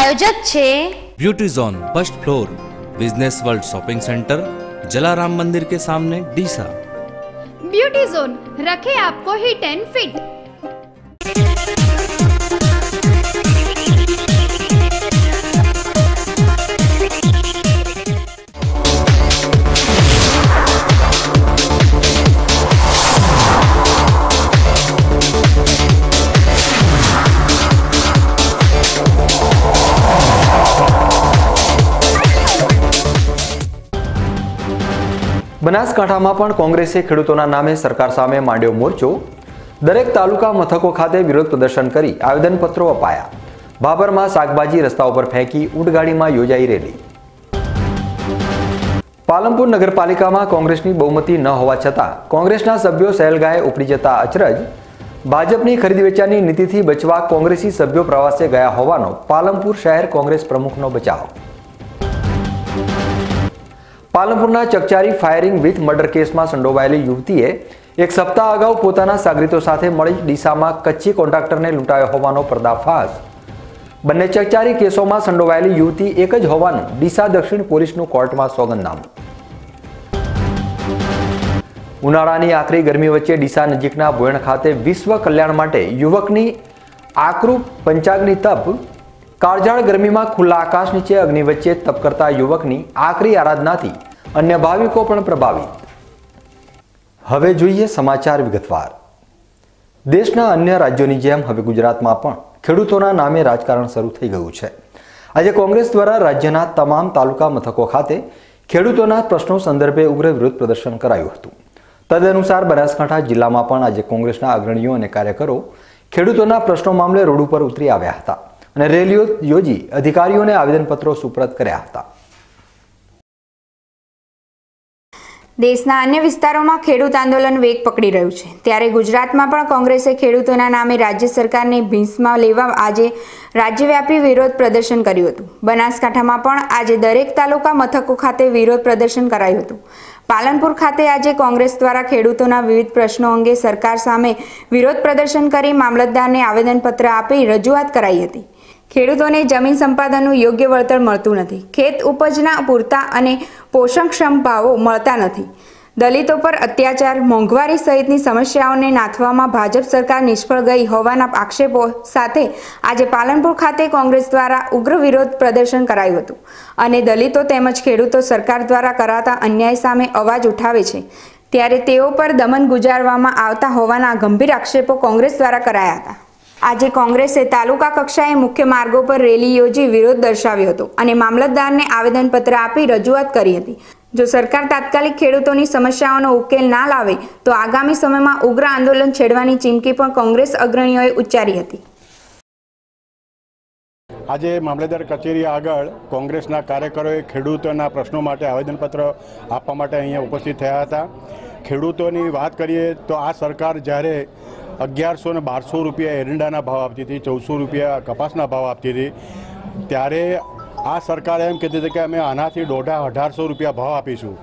સમાચારના પ્રાયોજક છે beauty zone first floor business world shopping centre Jalaram Mandir के सामने डीसा ब्यूटी जोन रखे आपको हिट एंड फिट બનાસકાંઠામાં પણ કોંગ્રેસે ખેડૂતોના નામે સરકાર સામે માંડ્યો મોરચો. દરેક તાલુકા મથકો ખાતે વિરોધ પ્રદર્શન કરી આવેદનપત્રો અપાયા. બાબરમાં શાકભાજી રસ્તા ઉપર ફેંકી ઊંટગાડીમાં યોજાઈ રેલી. પાલનપુર નગરપાલિકામાં કોંગ્રેસની બહુમતી ન હોવા છતાં કોંગ્રેસના સભ્યો સહેલગાએ ઉપડી જતા અચરજ. ભાજપની ખરીદ વેચાણની નીતિથી બચવા કોંગ્રેસી સભ્યો પ્રવાસે ગયા હોવાનો પાલનપુર શહેર કોંગ્રેસ પ્રમુખનો બચાવ. પાલનપુરના ચકચારી ફાયરિંગ વિથ મર્ડર કેસમાં સંડોવાયેલી યુવતીએ એક સપ્તાહ અગાઉ પોતાના સાગરીતો સાથે મળી ડીસામાં કચ્છી કોન્ટ્રાક્ટરને લૂંટાયો હોવાનો પર્દાફાશ. બંને ચકચારી કેસોમાં સંડોવાયેલી યુવતી એક જ હોવાનું ડીસા દક્ષિણ પોલીસનું કોર્ટમાં સોગંદનામું. ઉનાળાની આકરી ગરમી વચ્ચે ડીસા નજીકના ભોયણ ખાતે વિશ્વ કલ્યાણ માટે યુવકની આકરૂપ પંચાગ્નિ તપ. કાળઝાળ ગરમીમાં ખુલ્લા આકાશ નીચે અગ્નિ વચ્ચે તપ કરતા યુવકની આકરી આરાધનાથી અન્ય ભાવિકો પણ પ્રભાવિત. હવે જોઈએ સમાચાર વિગતવાર. દેશના અન્ય રાજ્યોની જેમ હવે ગુજરાતમાં પણ ખેડૂતોના નામે રાજકારણ શરૂ થઈ ગયું છે. આજે કોંગ્રેસ દ્વારા રાજ્યના તમામ તાલુકા મથકો ખાતે ખેડૂતોના પ્રશ્નો સંદર્ભે ઉગ્ર વિરોધ પ્રદર્શન કરાયું હતું. તદનુસાર બનાસકાંઠા જિલ્લામાં પણ આજે કોંગ્રેસના અગ્રણીઓ અને કાર્યકરો ખેડૂતોના પ્રશ્નો મામલે રોડ ઉપર ઉતરી આવ્યા હતા અને રેલીઓ યોજી અધિકારીઓને આવેદનપત્રો સુપરત કર્યા હતા. દેશના અન્ય વિસ્તારોમાં ખેડૂત આંદોલન વેગ પકડી રહ્યું છે. ત્યારે ગુજરાતમાં પણ કોંગ્રેસે ખેડૂતોના નામે રાજ્ય સરકારને ભીંસમાં લેવા આજે રાજ્યવ્યાપી વિરોધ પ્રદર્શન કર્યું હતું. બનાસકાંઠામાં પણ આજે દરેક તાલુકા મથકો ખાતે વિરોધ પ્રદર્શન કરાયું હતું. પાલનપુર ખાતે આજે કોંગ્રેસ દ્વારા ખેડૂતોના વિવિધ પ્રશ્નો અંગે સરકાર સામે વિરોધ પ્રદર્શન કરી મામલતદારને આવેદનપત્ર આપી રજૂઆત કરાઈ હતી. ખેડૂતોને જમીન સંપાદનનું યોગ્ય વળતર મળતું નથી. ખેત ઉપજના પૂરતા અને પોષણક્ષમ ભાવો મળતા નથી. દલિતો પર અત્યાચાર, મોંઘવારી સહિતની સમસ્યાઓને નાથવામાં ભાજપ સરકાર નિષ્ફળ ગઈ હોવાના આક્ષેપો સાથે આજે પાલનપુર ખાતે કોંગ્રેસ દ્વારા ઉગ્ર વિરોધ પ્રદર્શન કરાયું હતું. અને દલિતો તેમજ ખેડૂતો સરકાર દ્વારા કરાતા અન્યાય સામે અવાજ ઉઠાવે છે. ત્યારે તેઓ પર દમન ગુજારવામાં આવતા હોવાના ગંભીર આક્ષેપો કોંગ્રેસ દ્વારા કરાયા હતા. આજે કોંગ્રેસે તાલુકા કક્ષાએ મુખ્ય માર્ગો પર રેલી યોજી વિરોધ દર્શાવ્યો હતો અને મામલતદારને આવેદનપત્ર આપી રજૂઆત કરી હતી. જો સરકાર તાત્કાલિક ખેડૂતોની સમસ્યાઓનો ઉકેલ ના લાવે, તો આગામી સમયમાં ઉગ્ર આંદોલન છેડવાની ચીમકી પણ કોંગ્રેસ અગ્રણીઓએ ઉચ્ચારી હતી. આજે મામલેદાર કચેરી આગળ કોંગ્રેસના કાર્યકરોએ ખેડૂતોના પ્રશ્નો માટે આવેદનપત્ર આપવા માટે અહીંયા ઉપસ્થિત થયા હતા. ખેડૂતોની વાત કરીએ તો આ સરકાર જ્યારે અગિયારસો ને બારસો રૂપિયા એરંડાના ભાવ આપતી હતી, ચૌદસો રૂપિયા કપાસના ભાવ આપતી હતી. ત્યારે આ સરકારે એમ કહેતી હતી કે અમે આનાથી દોઢા અઢારસો રૂપિયા ભાવ આપીશું.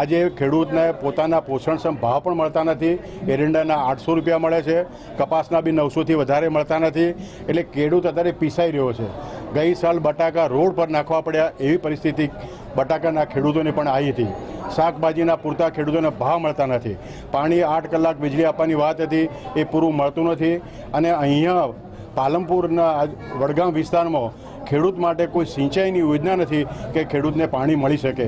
આજે ખેડૂતને પોતાના પોષણક્ષમ ભાવ પણ મળતા નથી, એરંડાના આઠસો રૂપિયા મળે છે, કપાસના બી નવસોથી વધારે મળતા નથી, એટલે ખેડૂત અત્યારે પીસાઈ રહ્યો છે. ગઈ સાલ બટાકા રોડ પર નાખવા પડ્યા એવી પરિસ્થિતિ બટાકાના ખેડૂતોને પણ આવી હતી. શાકભાજીના પૂરતા ખેડૂતોને ભાવ મળતા નથી. પાણી આઠ કલાક વીજળી આપવાની વાત હતી, એ પૂરું મળતું નથી. અને અહીંયા પાલનપુરના વડગામ વિસ્તારમાં ખેડૂત માટે કોઈ સિંચાઈની યોજના નથી કે ખેડૂતને પાણી મળી શકે.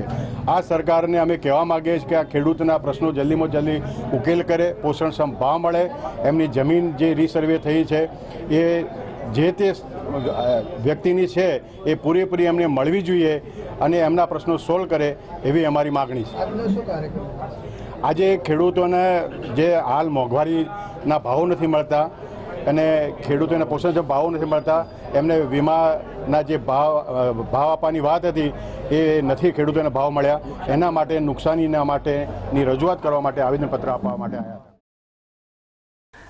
આ સરકારને અમે કહેવા માગીએ છીએ કે આ ખેડૂતના પ્રશ્નો જલ્દીમાં જલ્દી ઉકેલ કરે પોષણક્ષમ ભાવ મળે. એમની જમીન જે રીસર્વે થઈ છે, એ જે તે વ્યક્તિની છે એ પૂરેપૂરી એમને મળવી જોઈએ અને એમના પ્રશ્નો સોલ્વ કરે એવી અમારી માગણી છે. આજે ખેડૂતોને જે હાલ મોંઘવારીના ભાવો નથી મળતા અને ખેડૂતોને પોષણ ભાવો નથી મળતા એમને વીમાના જે ભાવ ભાવ આપવાની વાત હતી એ નથી ખેડૂતોને ભાવ મળ્યા. એના માટે નુકસાનીના માટેની રજૂઆત કરવા માટે આવેદનપત્ર આપવા માટે આવ્યા હતા.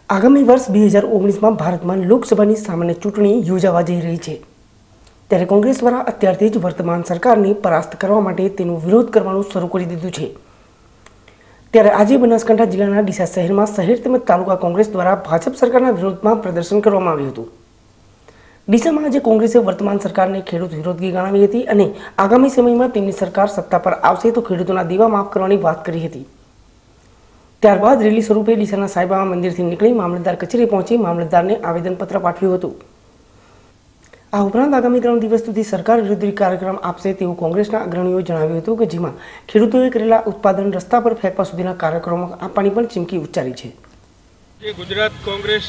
આગામી વર્ષ બે હજાર ઓગણીસમાં ભારતમાં લોકસભાની સામાન્ય ચૂંટણી યોજાવા જઈ રહી છે. ત્યારે કોંગ્રેસ દ્વારા અત્યારથી જ વર્તમાન સરકારને પરાસ્ત કરવા માટે તેનો વિરોધ કરવાનું શરૂ કરી દીધું છે. ત્યારે આજે બનાસકાંઠા જિલ્લાના ડીસા શહેરમાં શહેર તેમજ તાલુકા કોંગ્રેસ દ્વારા ભાજપ સરકારના વિરોધમાં પ્રદર્શન કરવામાં આવ્યું હતું. ડીસામાં આજે કોંગ્રેસે વર્તમાન સરકારને ખેડૂત વિરોધી ગણાવી હતી અને આગામી સમયમાં તેમની સરકાર સત્તા પર આવશે તો ખેડૂતોના દેવા માફ કરવાની વાત કરી હતી. ત્યારબાદ રેલી સ્વરૂપે ડીસાના સાંઈબાબા મંદિરથી નીકળી મામલતદાર કચેરી પહોંચી મામલતદારને આવેદનપત્ર પાઠવ્યું હતું. આ ઉપરાંત આગામી ત્રણ દિવસ સુધી સરકાર વિરોધી કાર્યક્રમ આપશે તેવું કોંગ્રેસના અગ્રણીઓએ જણાવ્યું હતું કે જેમાં ખેડૂતોએ કરેલા ઉત્પાદન રસ્તા પર ફેંકવા સુધીના કાર્યક્રમો આપવાની પણ ચીમકી ઉચ્ચારી છે. જે ગુજરાત કોંગ્રેસ,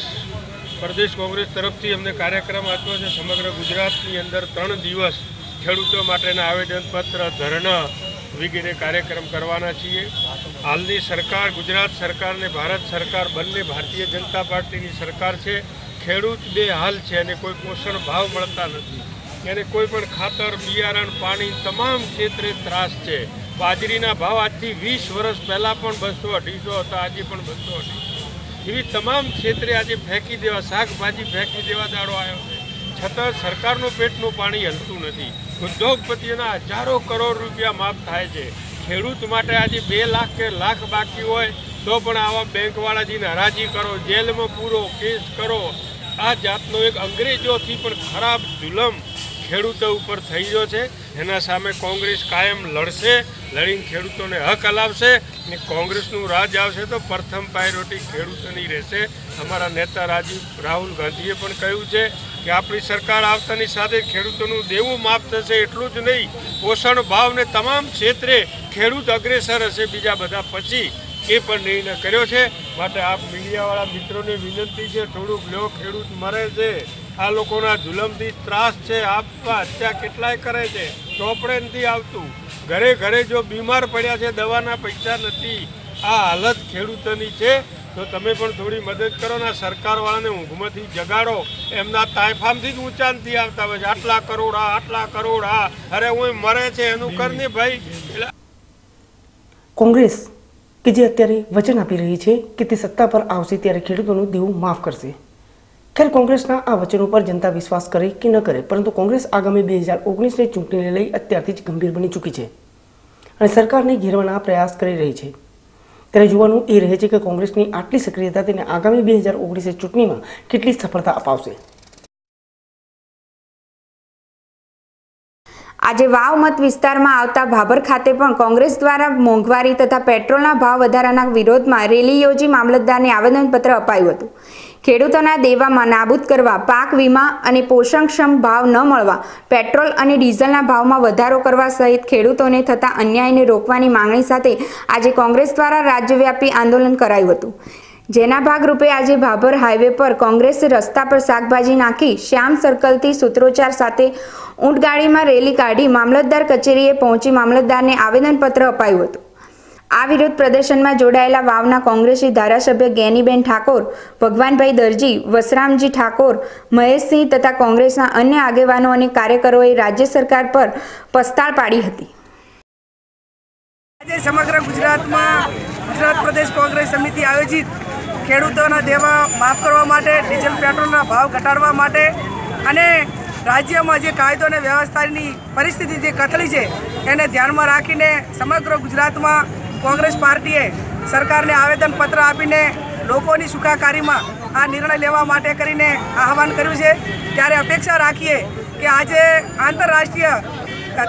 પ્રદેશ કોંગ્રેસ તરફથી અમને કાર્યક્રમ આપ્યો છે સમગ્ર ગુજરાતની અંદર ત્રણ દિવસ ખેડૂતો માટેના આવેદનપત્ર, ધરણા વગેરે કાર્યક્રમ કરવાના છીએ. હાલની સરકાર, ગુજરાત સરકાર ને ભારત સરકાર બંને ભારતીય જનતા પાર્ટીની સરકાર છે. ખેડૂત બે હાલ છે અને કોઈ પોષણ ભાવ મળતા નથી. એને કોઈ પણ ખાતર, બિયારણ, પાણી તમામ ક્ષેત્રે ત્રાસ છે. બાજરીના ભાવ આજથી વીસ વર્ષ પહેલાં પણ બસો અઢીસો હતા, આજે પણ બસો અઢીસો. એવી તમામ ક્ષેત્રે આજે ફેંકી દેવા, શાકભાજી ફેંકી દેવા દાડો આવ્યો છે. છતાં સરકારનું પેટનું પાણી હલતું નથી. ઉદ્યોગપતિઓના હજારો કરોડ રૂપિયા માફ થાય છે. ખેડૂત માટે આજે બે લાખ કે લાખ બાકી હોય તો પણ આવા બેંકવાળાજીને હરાજી કરો, જેલમાં પૂરો કેસ કરો. આ જાતનો એક અંગ્રેજોથી પણ ખરાબ જુલમ ખેડૂતો ઉપર થઈ ગયો છે. એના સામે કોંગ્રેસ કાયમ લડશે, લડીને ખેડૂતોને હક હલાવશે અને કોંગ્રેસનું રાજ આવશે તો પ્રથમ પ્રાયોરિટી ખેડૂતોની રહેશે. અમારા નેતા રાજીવ, રાહુલ ગાંધીએ પણ કહ્યું છે કે આપણી સરકાર આવતાની સાથે ખેડૂતોનું દેવું માફ થશે એટલું જ નહીં, પોષણ ભાવને તમામ ક્ષેત્રે ખેડૂત અગ્રેસર હશે. બીજા બધા પછી એ પણ નિર્ણય કર્યો છે. માટે આપ મીડિયાવાળા મિત્રોને વિનંતી છે, થોડુંક લો ખેડૂત મરે છે. આ લોકોના જુલમથી ત્રાસ છે. આપવા હત્યા કેટલાય કરે છે. ચોપડે નથી આવતું. ઘરે ઘરે જો બીમાર પડ્યા છે, દવાના પૈસા નથી. આ હાલત ખેડૂતોની છે. તો તમે પણ થોડી મદદ કરો ને સરકારવાળાને ઊંઘમાંથી જગાડો. એમના તાયફામથી જ ઊંચા નથી આવતા હોય આટલા કરોડ આટલા કરોડ, આ. અરે હું મરે છે, એનું કરની ભાઈ. એટલે કોંગ્રેસ કે જે અત્યારે વચન આપી રહી છે કે તે સત્તા પર આવશે ત્યારે ખેડૂતોનું દેવું માફ કરશે. ખેર કોંગ્રેસના આ વચનો પર જનતા વિશ્વાસ કરે કે ન કરે, પરંતુ કોંગ્રેસ આગામી બે હજાર ઓગણીસની ચૂંટણીને લઈ અત્યારથી જ ગંભીર બની ચૂકી છે. અને સરકારને ઘેરવાના પ્રયાસ કરી રહી છે. ત્યારે જોવાનું એ રહે છે કે કોંગ્રેસની આટલી સક્રિયતા તેને આગામી બે હજાર ઓગણીસની ચૂંટણીમાં કેટલી સફળતા અપાવશે. આજે વાવ મત વિસ્તારમાં આવતા ભાભર ખાતે પણ કોંગ્રેસ દ્વારા મોંઘવારી તથા પેટ્રોલના ભાવ વધારાના વિરોધમાં રેલી યોજી મામલતદારને આવેદનપત્ર અપાયું હતું. ખેડૂતોના દેવામાં નાબૂદ કરવા, પાક વીમા અને પોષણક્ષમ ભાવ ન મળવા, પેટ્રોલ અને ડીઝલના ભાવમાં વધારો કરવા સહિત ખેડૂતોને થતા અન્યાયને રોકવાની માંગણી સાથે આજે કોંગ્રેસ દ્વારા રાજ્યવ્યાપી આંદોલન કરાયું હતું. જેના ભાગરૂપે આજે ભાભર હાઈવે પર કોંગ્રેસે રસ્તા પર શાકભાજી નાખી, શ્યામ સર્કલથી સૂત્રોચ્ચાર સાથે ઊંટગાડીમાં રેલી કાઢી, મામલતદાર કચેરીએ પહોંચી મામલતદારને આવેદનપત્ર અપાયું હતું. આ વિરોધ પ્રદર્શનમાં જોડાયેલા વાવના કોંગ્રેસી ધારાસભ્ય ગેનીબેન ઠાકોર, ભગવાનભાઈ દરજી, વસરામજી ઠાકોર, મહેશસિંહ તથા કોંગ્રેસના અન્ય આગેવાનો અને કાર્યકરોએ રાજ્ય સરકાર પર પસ્તાળ પાડી હતી. આજે સમગ્ર ગુજરાતમાં ગુજરાત પ્રદેશ કોંગ્રેસ સમિતિ આયોજિત ખેડૂતોના દેવા માફ કરવા માટે, ડીઝલ પેટ્રોલના ભાવ ઘટાડવા માટે અને રાજ્યમાં જે કાયદો અને વ્યવસ્થાની પરિસ્થિતિ જે કથળી છે, એને ધ્યાનમાં રાખીને સમગ્ર ગુજરાતમાં કોંગ્રેસ પાર્ટીએ સરકારને આવેદનપત્ર આપીને લોકોની સુખાકારીમાં આ નિર્ણય લેવા માટે કરીને આહવાન કર્યું છે. ત્યારે અપેક્ષા રાખીએ કે આજે આંતરરાષ્ટ્રીય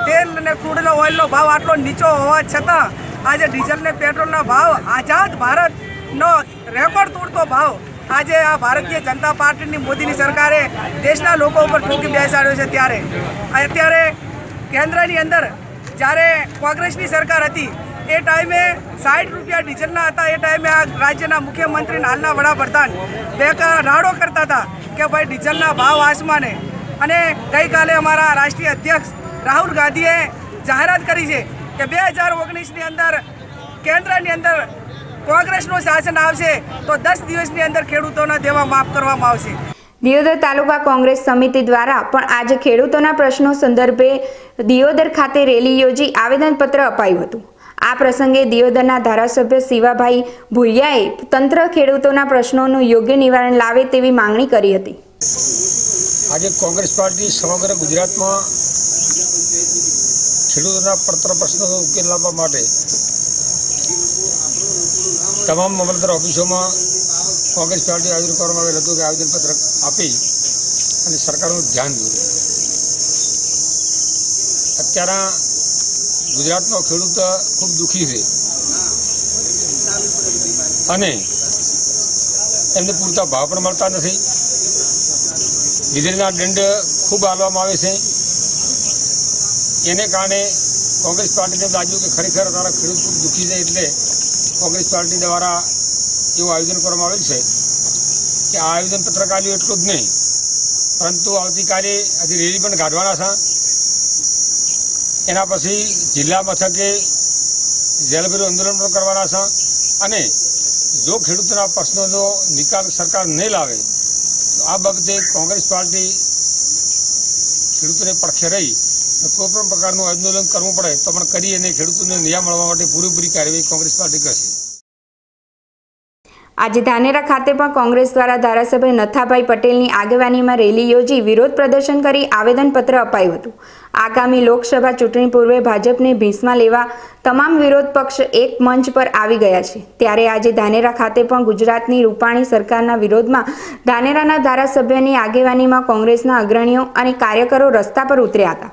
તેલ અને ક્રૂડ ઓઇલનો ભાવ આટલો નીચો હોવા છતાં આજે ડીઝલ ને પેટ્રોલના ભાવ, આઝાદ ભારતનો રેકોર્ડ તોડતો ભાવ આજે આ ભારતીય જનતા પાર્ટીની મોદીની સરકારે દેશના લોકો ઉપર ઠોકી બેસાડ્યો છે. ત્યારે અત્યારે કેન્દ્રની અંદર જ્યારે કોંગ્રેસની સરકાર હતી એ ટાઈમે સાઠ રૂપિયા ડીઝલના હતા, એ ટાઈમે આ રાજ્યના મુખ્યમંત્રી હાલના વડાપ્રધાન બે રાડો કરતા હતા કે ભાઈ ડીઝલના ભાવ આસમાને. અને ગઈકાલે અમારા રાષ્ટ્રીય અધ્યક્ષ રાહુલ ગાંધીએ જાહેરાત કરી છે કે બે હજાર ઓગણીસની અંદર કેન્દ્રની અંદર કોંગ્રેસનું શાસન આવશે, તો દસ દિવસની અંદર ખેડૂતોના દેવા માફ કરવામાં આવશે. દિયોદર તાલુકા કોંગ્રેસ સમિતિ દ્વારા પણ આજે ખેડૂતોના પ્રશ્નો સંદર્ભે દિયોદર ખાતે રેલી યોજી આવેદનપત્ર અપાયું હતું. આ પ્રસંગે દિયોદરના ધારાસભ્ય શિવાભાઈ ભુલિયાએ તંત્ર ખેડૂતોના પ્રશ્નોનું યોગ્ય નિવારણ લાવે તેવી માંગણી કરી હતી. આજે કોંગ્રેસ પાર્ટી સમગ્ર ગુજરાતમાં ખેડૂતોના પડતર પ્રશ્નોનો ઉકેલ લાવવા માટે તમામ મામલતદાર ઓફિસોમાં કોંગ્રેસ પાર્ટી આયોજન કરવામાં આવેલ હતું કે આવેદનપત્ર આપી અને સરકારનું ધ્યાન દોર્યું. અત્યારે ગુજરાતનો ખેડૂત ખૂબ દુઃખી છે. અને એમને પૂરતા ભાવ પણ મળતા નથી. વીજળીના દંડ ખૂબ આલવામાં આવે છે. એને કારણે કોંગ્રેસ પાર્ટીને લાગ્યું કે ખરેખર અમારા ખેડૂત ખૂબ દુઃખી છે એટલે કોંગ્રેસ પાર્ટી દ્વારા એવું આયોજન કરવામાં આવેલ છે કે આ આયોજન પત્રકારીઓ એટલું જ નહીં, પરંતુ આવતીકાલે હજી રેલી પણ કાઢવાના છે. એના પછી જિલ્લા મથકે જેલભેરું આંદોલન પણ કરવાના છે. અને જો ખેડૂતોના પ્રશ્નોનો નિકાલ સરકાર નહીં લાવે, તો આ બાબતે કોંગ્રેસ પાર્ટી ખેડૂતોને પડખે રહી કોઈ પણ પ્રકારનું આંદોલન કરવું પડે તો પણ કરી અને ખેડૂતોને ન્યાય મળવા માટે પૂરેપૂરી કાર્યવાહી કોંગ્રેસ પાર્ટી કરશે. આજે ધાનેરા ખાતે પણ કોંગ્રેસ દ્વારા ધારાસભ્ય નથાભાઈ પટેલની આગેવાનીમાં રેલી યોજી વિરોધ પ્રદર્શન કરી આવેદનપત્ર અપાયું હતું. આગામી લોકસભા ચૂંટણી પૂર્વે ભાજપને ભીંસમાં લેવા તમામ વિરોધ પક્ષ એક મંચ પર આવી ગયા છે. ત્યારે આજે ધાનેરા ખાતે પણ ગુજરાતની રૂપાણી સરકારના વિરોધમાં ધાનેરાના ધારાસભ્યની આગેવાનીમાં કોંગ્રેસના અગ્રણીઓ અને કાર્યકરો રસ્તા પર ઉતર્યા હતા.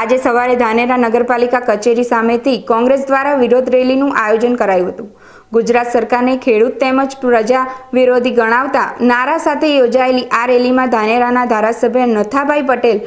આજે સવારે ધાનેરા નગરપાલિકા કચેરી સામેથી કોંગ્રેસ દ્વારા વિરોધ રેલીનું આયોજન કરાયું હતું. ગુજરાત સરકારને ખેડૂત તેમજ પ્રજા વિરોધી ગણાવતા નારા સાથે યોજાયેલી આ રેલીમાં ધાનેરાના ધારાસભ્ય નથાભાઈ પટેલ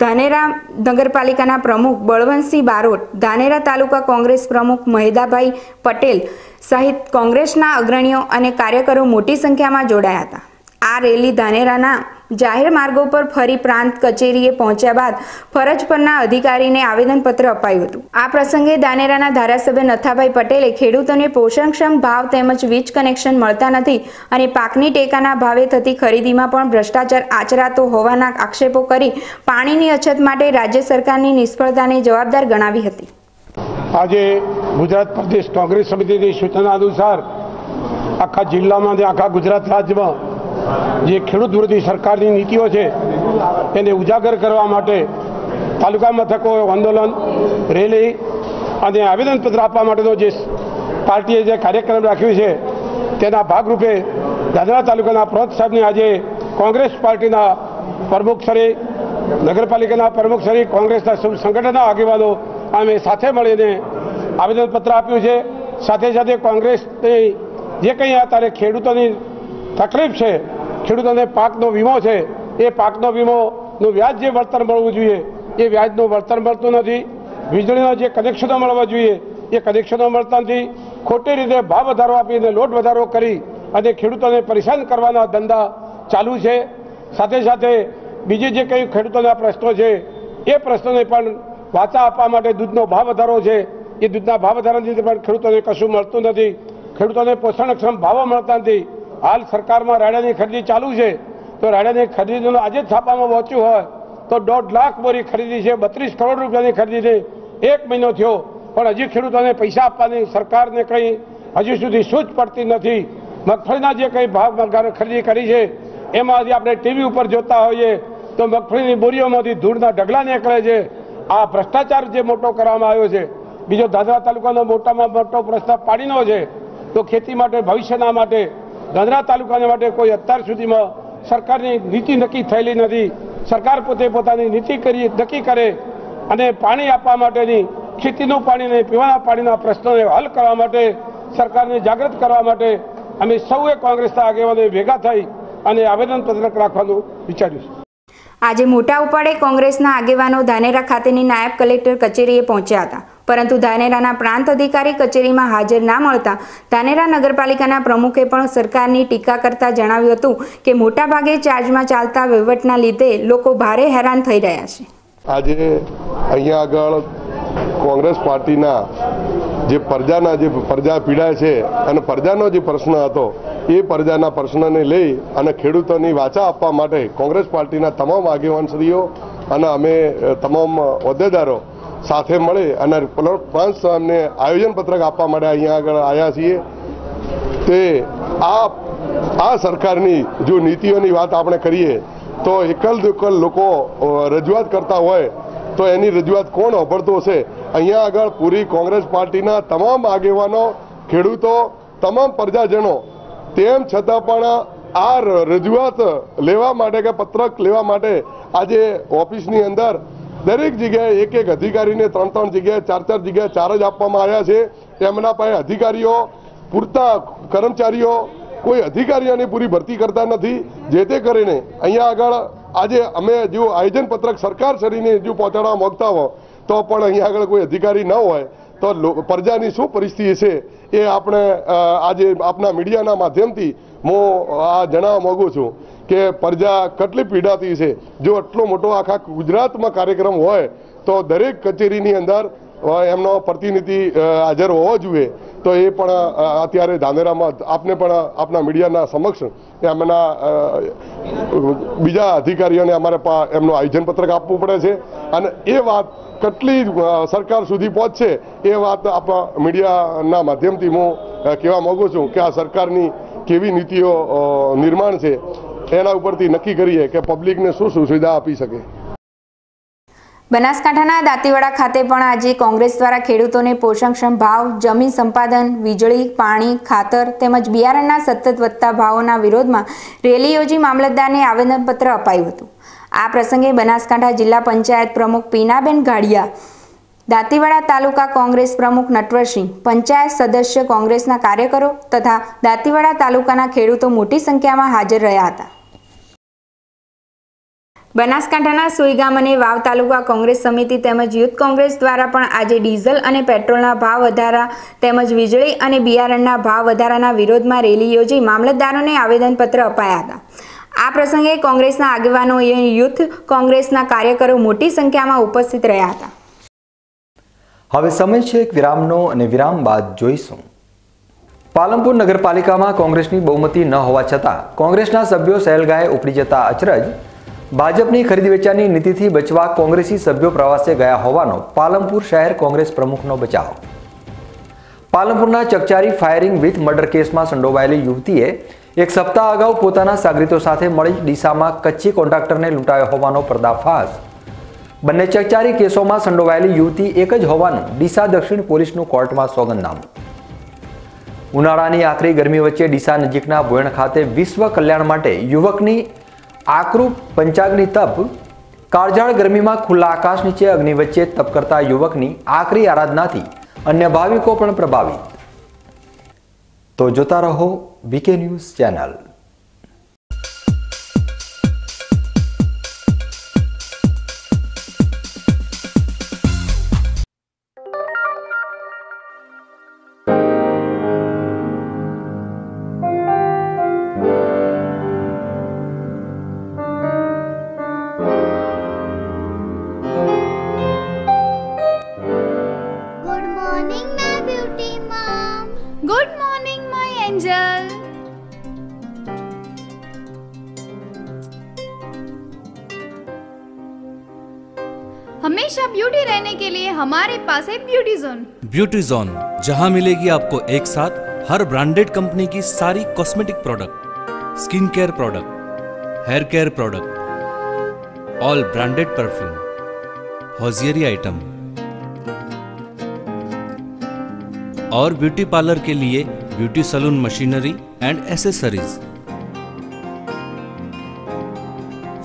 ધાનેરા નગરપાલિકાના પ્રમુખ બળવંતસિંહ બારોટ, ધાનેરા તાલુકા કોંગ્રેસ પ્રમુખ મહેદાભાઈ પટેલ સહિત કોંગ્રેસના અગ્રણીઓ અને કાર્યકરો મોટી સંખ્યામાં જોડાયા હતા. આ રેલી ધાનેરાના જાહેર માર્ગો પર ફરી પ્રાંત કચેરીએ પહોંચ્યા બાદ ફરજ પરના અધિકારીને આવેદનપત્ર અપાયું હતું. આ પ્રસંગે ધાનેરાના ધારાસભ્ય નથાભાઈ પટેલે ખેડૂતોને પોષણક્ષમ ભાવ તેમજ વીજ કનેક્શન મળતા નથી અને પાકની ટેકાના ભાવે થતી ખરીદીમાં પણ ભ્રષ્ટાચાર આચરાતો હોવાના આક્ષેપો કરી પાણીની અછત માટે રાજ્ય સરકારની નિષ્ફળતાને જવાબદાર ગણાવી હતી. આજે ગુજરાત પ્રદેશ કોંગ્રેસ સમિતિની સૂચના અનુસાર આખા જિલ્લામાં આખા ગુજરાત રાજ્યમાં જે ખેડૂત વિરોધી સરકારની નીતિઓ છે, એને ઉજાગર કરવા માટે તાલુકા મથકો આંદોલન, રેલી અને આવેદનપત્ર આપવા માટેનો જે પાર્ટીએ જે કાર્યક્રમ રાખ્યો છે, તેના ભાગરૂપે દાદરા તાલુકાના પ્રવત સાહેબની આજે કોંગ્રેસ પાર્ટીના પ્રમુખશ્રી નગરપાલિકાના પ્રમુખશ્રી કોંગ્રેસના સૌ, સંગઠનના આગેવાનો અમે સાથે મળીને આવેદનપત્ર આપ્યું છે. સાથે સાથે કોંગ્રેસની જે કંઈ અત્યારે ખેડૂતોની તકલીફ છે ખેડૂતોને પાકનો વીમો છે, એ પાકનો વીમોનું વ્યાજ જે વળતર મળવું જોઈએ, એ વ્યાજનું વળતર મળતું નથી. વીજળીના જે કનેક્શનો મળવા જોઈએ, એ કનેક્શનો મળતા નથી. ખોટી રીતે ભાવ વધારો આપીને લોટ વધારો કરી અને ખેડૂતોને પરેશાન કરવાના ધંધા ચાલુ છે. સાથે સાથે બીજી જે કંઈ ખેડૂતોના પ્રશ્નો છે, એ પ્રશ્નોને પણ વાચા આપવા માટે દૂધનો ભાવ વધારો છે. એ દૂધના ભાવ વધારાની પણ ખેડૂતોને કશું મળતું નથી. ખેડૂતોને પોષણક્ષમ ભાવો મળતા નથી. હાલ સરકારમાં રાયડાની ખરીદી ચાલુ છે. તો રાયડાની ખરીદીનું આજે છાપામાં પહોંચ્યું હોય તો દોઢ લાખ બોરી ખરીદી છે, બત્રીસ કરોડ રૂપિયાની ખરીદી છે. એક મહિનો થયો, પણ હજી ખેડૂતોને પૈસા આપવાની સરકારને કંઈ હજી સુધી સૂચ પડતી નથી. મગફળીના જે કંઈ ભાવ ખરીદી કરી છે એમાં આપણે ટીવી ઉપર જોતા હોઈએ તો મગફળીની બોરીઓમાંથી ધૂળના ઢગલા નીકળે છે. આ ભ્રષ્ટાચાર જે મોટો કરવામાં આવ્યો છે, બીજો દાદરા તાલુકાનો મોટામાં મોટો પ્રશ્ન પાણીનો છે. તો ખેતી માટે, ભવિષ્યના માટે ગંધરા તાલુકાને માટે કોઈ અત્યાર સુધીમાં સરકારની નીતિ નક્કી થયેલી નથી. સરકાર પોતે પોતાની નીતિ કરી, નક્કી કરે અને પાણી આપવા માટેની, ખેતીનું પાણી અને પીવાના પાણીના પ્રશ્નોને હલ કરવા માટે, સરકારને જાગૃત કરવા માટે અમે સૌએ કોંગ્રેસના આગેવાનો ભેગા થઈ અને આવેદનપત્ર રાખવાનું વિચાર્યું છે. આજે મોટા ઉપાડે કોંગ્રેસના આગેવાનો ધાનેરા ખાતેની નાયબ કલેક્ટર કચેરીએ પહોંચ્યા હતા. પરંતુ ધાનેરાના પ્રાંત અધિકારી કચેરીમાં હાજર ના મળતા ધાનેરા નગરપાલિકાના પ્રમુખે પણ સરકારની ટીકા કરતા જણાવ્યું હતું કે મોટાભાગે ચાર્જમાં ચાલતા વહીવટના લીધે લોકો ભારે હેરાન થઈ રહ્યા છે. આજે અહીંયા આગળ કોંગ્રેસ પાર્ટીના જે પ્રજાના જે પ્રજા પીડા છે અને પ્રજાનો જે પ્રશ્ન હતો, એ પ્રજાના પ્રશ્નને લઈ અને ખેડૂતોની વાચા આપવા માટે કોંગ્રેસ પાર્ટીના તમામ આગેવાનશ્રીઓ અને અમે તમામ હોદ્દેદારો સાથે મળે અને પાંચ સાહેબને આયોજન પત્રક આપવા માટે અહીંયા આગળ આવ્યા છીએ. તે આ આ સરકારની જો નીતિઓની વાત આપણે કરીએ, તો એકલ દુકલ લોકો રજૂઆત કરતા હોય, તો એની રજૂઆત કોણ ઓભરતો હશે? અહીંયા આગળ પૂરી કોંગ્રેસ પાર્ટીના તમામ આગેવાનો, ખેડૂતો, તમામ પ્રજાજનો, તેમ છતાં પણ આ રજૂઆત લેવા માટે કે પત્રક લેવા માટે આજે ઓફિસની અંદર દરેક જગ્યાએ એક એક અધિકારીને ત્રણ ત્રણ જગ્યાએ ચાર ચાર જગ્યાએ ચાર્જ આપવામાં આવ્યા છે. એમના પાસે અધિકારીઓ, પૂરતા કર્મચારીઓ, કોઈ અધિકારીઓની પૂરી ભરતી કરતા નથી. જે તે કરીને અહીંયા આગળ આજે અમે જો આયોજન પત્રક સરકાર શ્રીને જો પહોંચાડવા માંગતા હો, તો પણ અહીંયા આગળ કોઈ અધિકારી ન હોય, તો પ્રજાની શું પરિસ્થિતિ છે એ આપણે આજે આપના મીડિયાના માધ્યમથી હું આ જણાવવા માગું છું. કે પ્રજા કેટલી પીડાતી છે? જો આટલો મોટો આખા ગુજરાતમાં કાર્યક્રમ હોય, તો દરેક કચેરીની અંદર એમનો પ્રતિનિધિ હાજર હોવો જોઈએ. તો એ પણ અત્યારે ધાનેરામાં આપને પણ, આપના મીડિયાના સમક્ષ એમના બીજા અધિકારીઓને અમારે એમનું આયોજન પત્રક આપવું પડે છે. અને એ વાત કેટલી સરકાર સુધી પહોંચશે, એ વાત આપણા મીડિયાના માધ્યમથી હું કહેવા માગું છું કે આ સરકારની કેવી નીતિઓ નિર્માણ છે. એના ઉપરથી નક્કી કરીએ કે પબ્લિકને શું સુવિધા આપી શકે. બનાસકાંઠાના દાંતીવાડા ખાતે પણ આજે કોંગ્રેસ દ્વારા ખેડૂતોને પોષણક્ષમ ભાવ, જમીન સંપાદન, વીજળી, પાણી, ખાતર તેમજ બિયારણના સતત વધતા ભાવોના વિરોધમાં રેલી યોજી મામલતદારને આવેદનપત્ર અપાયું હતું. આ પ્રસંગે બનાસકાંઠા જિલ્લા પંચાયત પ્રમુખ પીનાબેન ગાડિયા, દાંતીવાડા તાલુકા કોંગ્રેસ પ્રમુખ નટવરસિંહ, પંચાયત સદસ્ય કોંગ્રેસના કાર્યકરો તથા દાંતીવાડા તાલુકાના ખેડૂતો મોટી સંખ્યામાં હાજર રહ્યા હતા. બનાસકાંઠાના સુઈગામ અને વાવ તાલુકા કોંગ્રેસ સમિતિ તેમજ યુથ કોંગ્રેસ દ્વારા પણ આજે ડીઝલ અને પેટ્રોલના ભાવ વધારા તેમજ વીજળી અને બિયારણના ભાવ વધારાના વિરોધમાં રેલી યોજી મામલતદારોને આવેદનપત્ર અપાયા હતા. આ પ્રસંગે કોંગ્રેસના આગેવાનો યુથ કોંગ્રેસના કાર્યકરો મોટી સંખ્યામાં ઉપસ્થિત રહ્યા હતા. હવે સમય છે એક વિરામનો અને વિરામ બાદ જોઈશું. પાલનપુર નગરપાલિકામાં કોંગ્રેસની બહુમતી ન હોવા છતાં કોંગ્રેસના સભ્યો સહેલગાહે ઉપડી જતા અચરજ ભાજપની ખરીદ વેચાણની નીતિથી બચવા કોંગ્રેસી સભ્યો પ્રવાસે ગયા હોવાનો પાલનપુર શહેર કોંગ્રેસ પ્રમુખનો બચાવ. પાલનપુરના ચકચારી ફાયરિંગ વિથ મર્ડર કેસમાં સંડોવાયેલી યુવતીએ એક સપ્તાહ અગાઉ પોતાના સાગરીતો સાથે મળી ડીસામાં કચ્છી કોન્ટ્રાક્ટરને લૂંટાયો હોવાનો પર્દાફાશ. બંને ચકચારી કેસોમાં સંડોવાયેલી યુવતી એક જ હોવાનું ડીસા દક્ષિણ પોલીસનું કોર્ટમાં સોગંદનામું. ઉનાળાની આકરી ગરમી વચ્ચે ડીસા નજીકના ભોયણ ખાતે વિશ્વ કલ્યાણ માટે યુવકની આકરૂપ પંચાગ્નિ તપ કાળઝાળ ગરમીમાં ખુલ્લા આકાશ નીચે અગ્નિ વચ્ચે તપ કરતા યુવકની આકરી આરાધનાથી અન્ય ભાવિકો પણ પ્રભાવિત. તો જોતા રહો BK news channel. Beauty zone, जहाँ मिलेगी आपको एक साथ हर ब्रांडेड कंपनी की सारी cosmetic product, skin care product, hair care product all branded perfume, hosiery item. और ब्यूटी पार्लर के लिए beauty salon machinery and accessories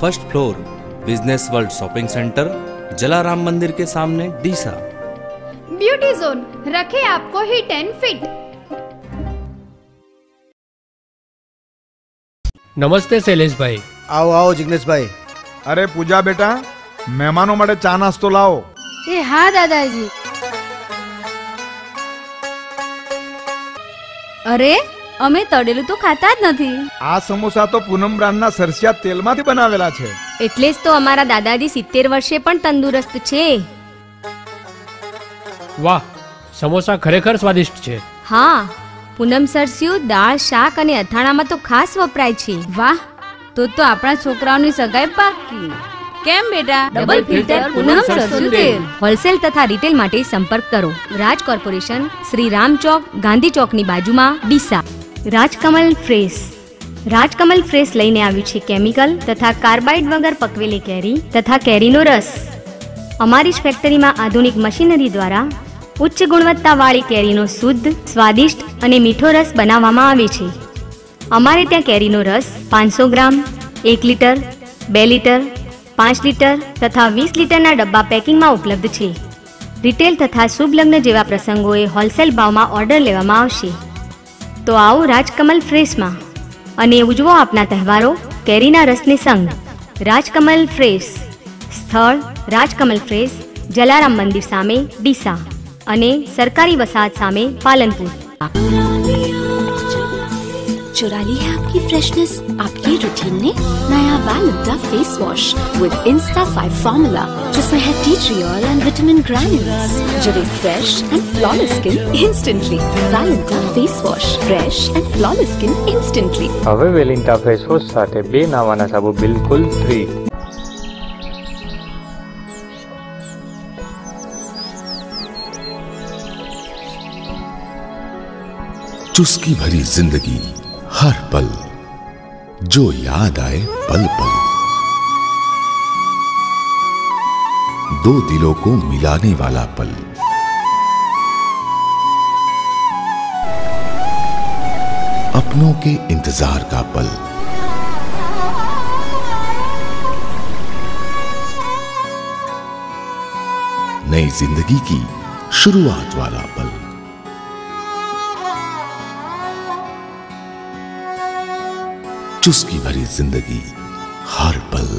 first floor, business world shopping centre, Jalaram मंदिर के सामने, डीसा। ब्यूटी जोन रखे आपको हिट एंड फिट નમસ્તે શૈલેષભાઈ આવો આવો જિગ્નેશભાઈ અરે પૂજા બેટા મહેમાનો માટે ચા નાસ્તો લાવો એ હા દાદાજી અરે અમે તળેલું તો ખાતા જ નથી આ સમોસા તો પૂનમ બ્રાન્ડના સરસિયા તેલમાંથી બનાવેલા છે એટલે જ તો અમારા દાદાજી સિત્તેર વર્ષે પણ તંદુરસ્ત છે વાહ સમોસા ખરેખર સ્વાદિષ્ટ છે. હા પૂનમ સરસ્યું દાળ શાક અને અથાણામાં તો ખાસ વપરાય છે. વાહ તો તો આપણા છોકરાઓની સગાઈ પાકી. કેમ બેટા? ડબલ ફિલ્ટર પૂનમ સરસું તેલ. હોલસેલ તથા રિટેલ માટે સંપર્ક કરો. રાજ કોર્પોરેશન શ્રી રામ ચોક ગાંધી ચોકની બાજુમાં ડીસા. રાજકમલ ફ્રેશ. રાજકમલ ફ્રેશ લઈને આવ્યું છે કેમિકલ તથા કાર્બાઇડ વગર પકવેલી કેરી તથા કેરીનો રસ. અમારી જ ફેક્ટરીમાં આધુનિક મશીનરી દ્વારા ઉચ્ચ ગુણવત્તાવાળી કેરીનો શુદ્ધ, સ્વાદિષ્ટ અને મીઠો રસ બનાવવામાં આવે છે. અમારે ત્યાં કેરીનો રસ પાંચસો ગ્રામ, એક લીટર, બે લીટર, પાંચ લીટર તથા વીસ લીટરના ડબ્બા પેકિંગમાં ઉપલબ્ધ છે. રિટેલ તથા શુભ લગ્ન જેવા પ્રસંગોએ હોલસેલ ભાવમાં ઓર્ડર લેવામાં આવશે. તો આવો રાજકમલ ફ્રેશમાં. અને ઉજવો આપના તહેવારો, કેરીના રસની સંગ. રાજકમલ ફ્રેશ. સ્થળ રાજકમલ ફ્રેશ, જલારામ મંદિર સામે, ડીસા. અને સરકારી વસાહત સામે પાલનપુર चुरा ली है आपकी फ्रेशनेस आपकी रूटीन ने नया Valenta face wash with insta five formula जिसमें है tea tree oil and vitamin granules जो दे fresh and flawless skin instantly Valenta face wash fresh and flawless skin instantly હવે વેલિન્ટા ફેસ વોશ સાથે બે નાવાના સાબુ બિલકુલ ફ્રી चुस्की भरी ज़िंदगी हर पल, जो याद आए पल पल। दो दिलों को मिलाने वाला पल। अपनों के इंतज़ार का पल। नई ज़िंदगी की शुरुआत वाला पल। चुस्की भरी ज़िंदगी, हर पल।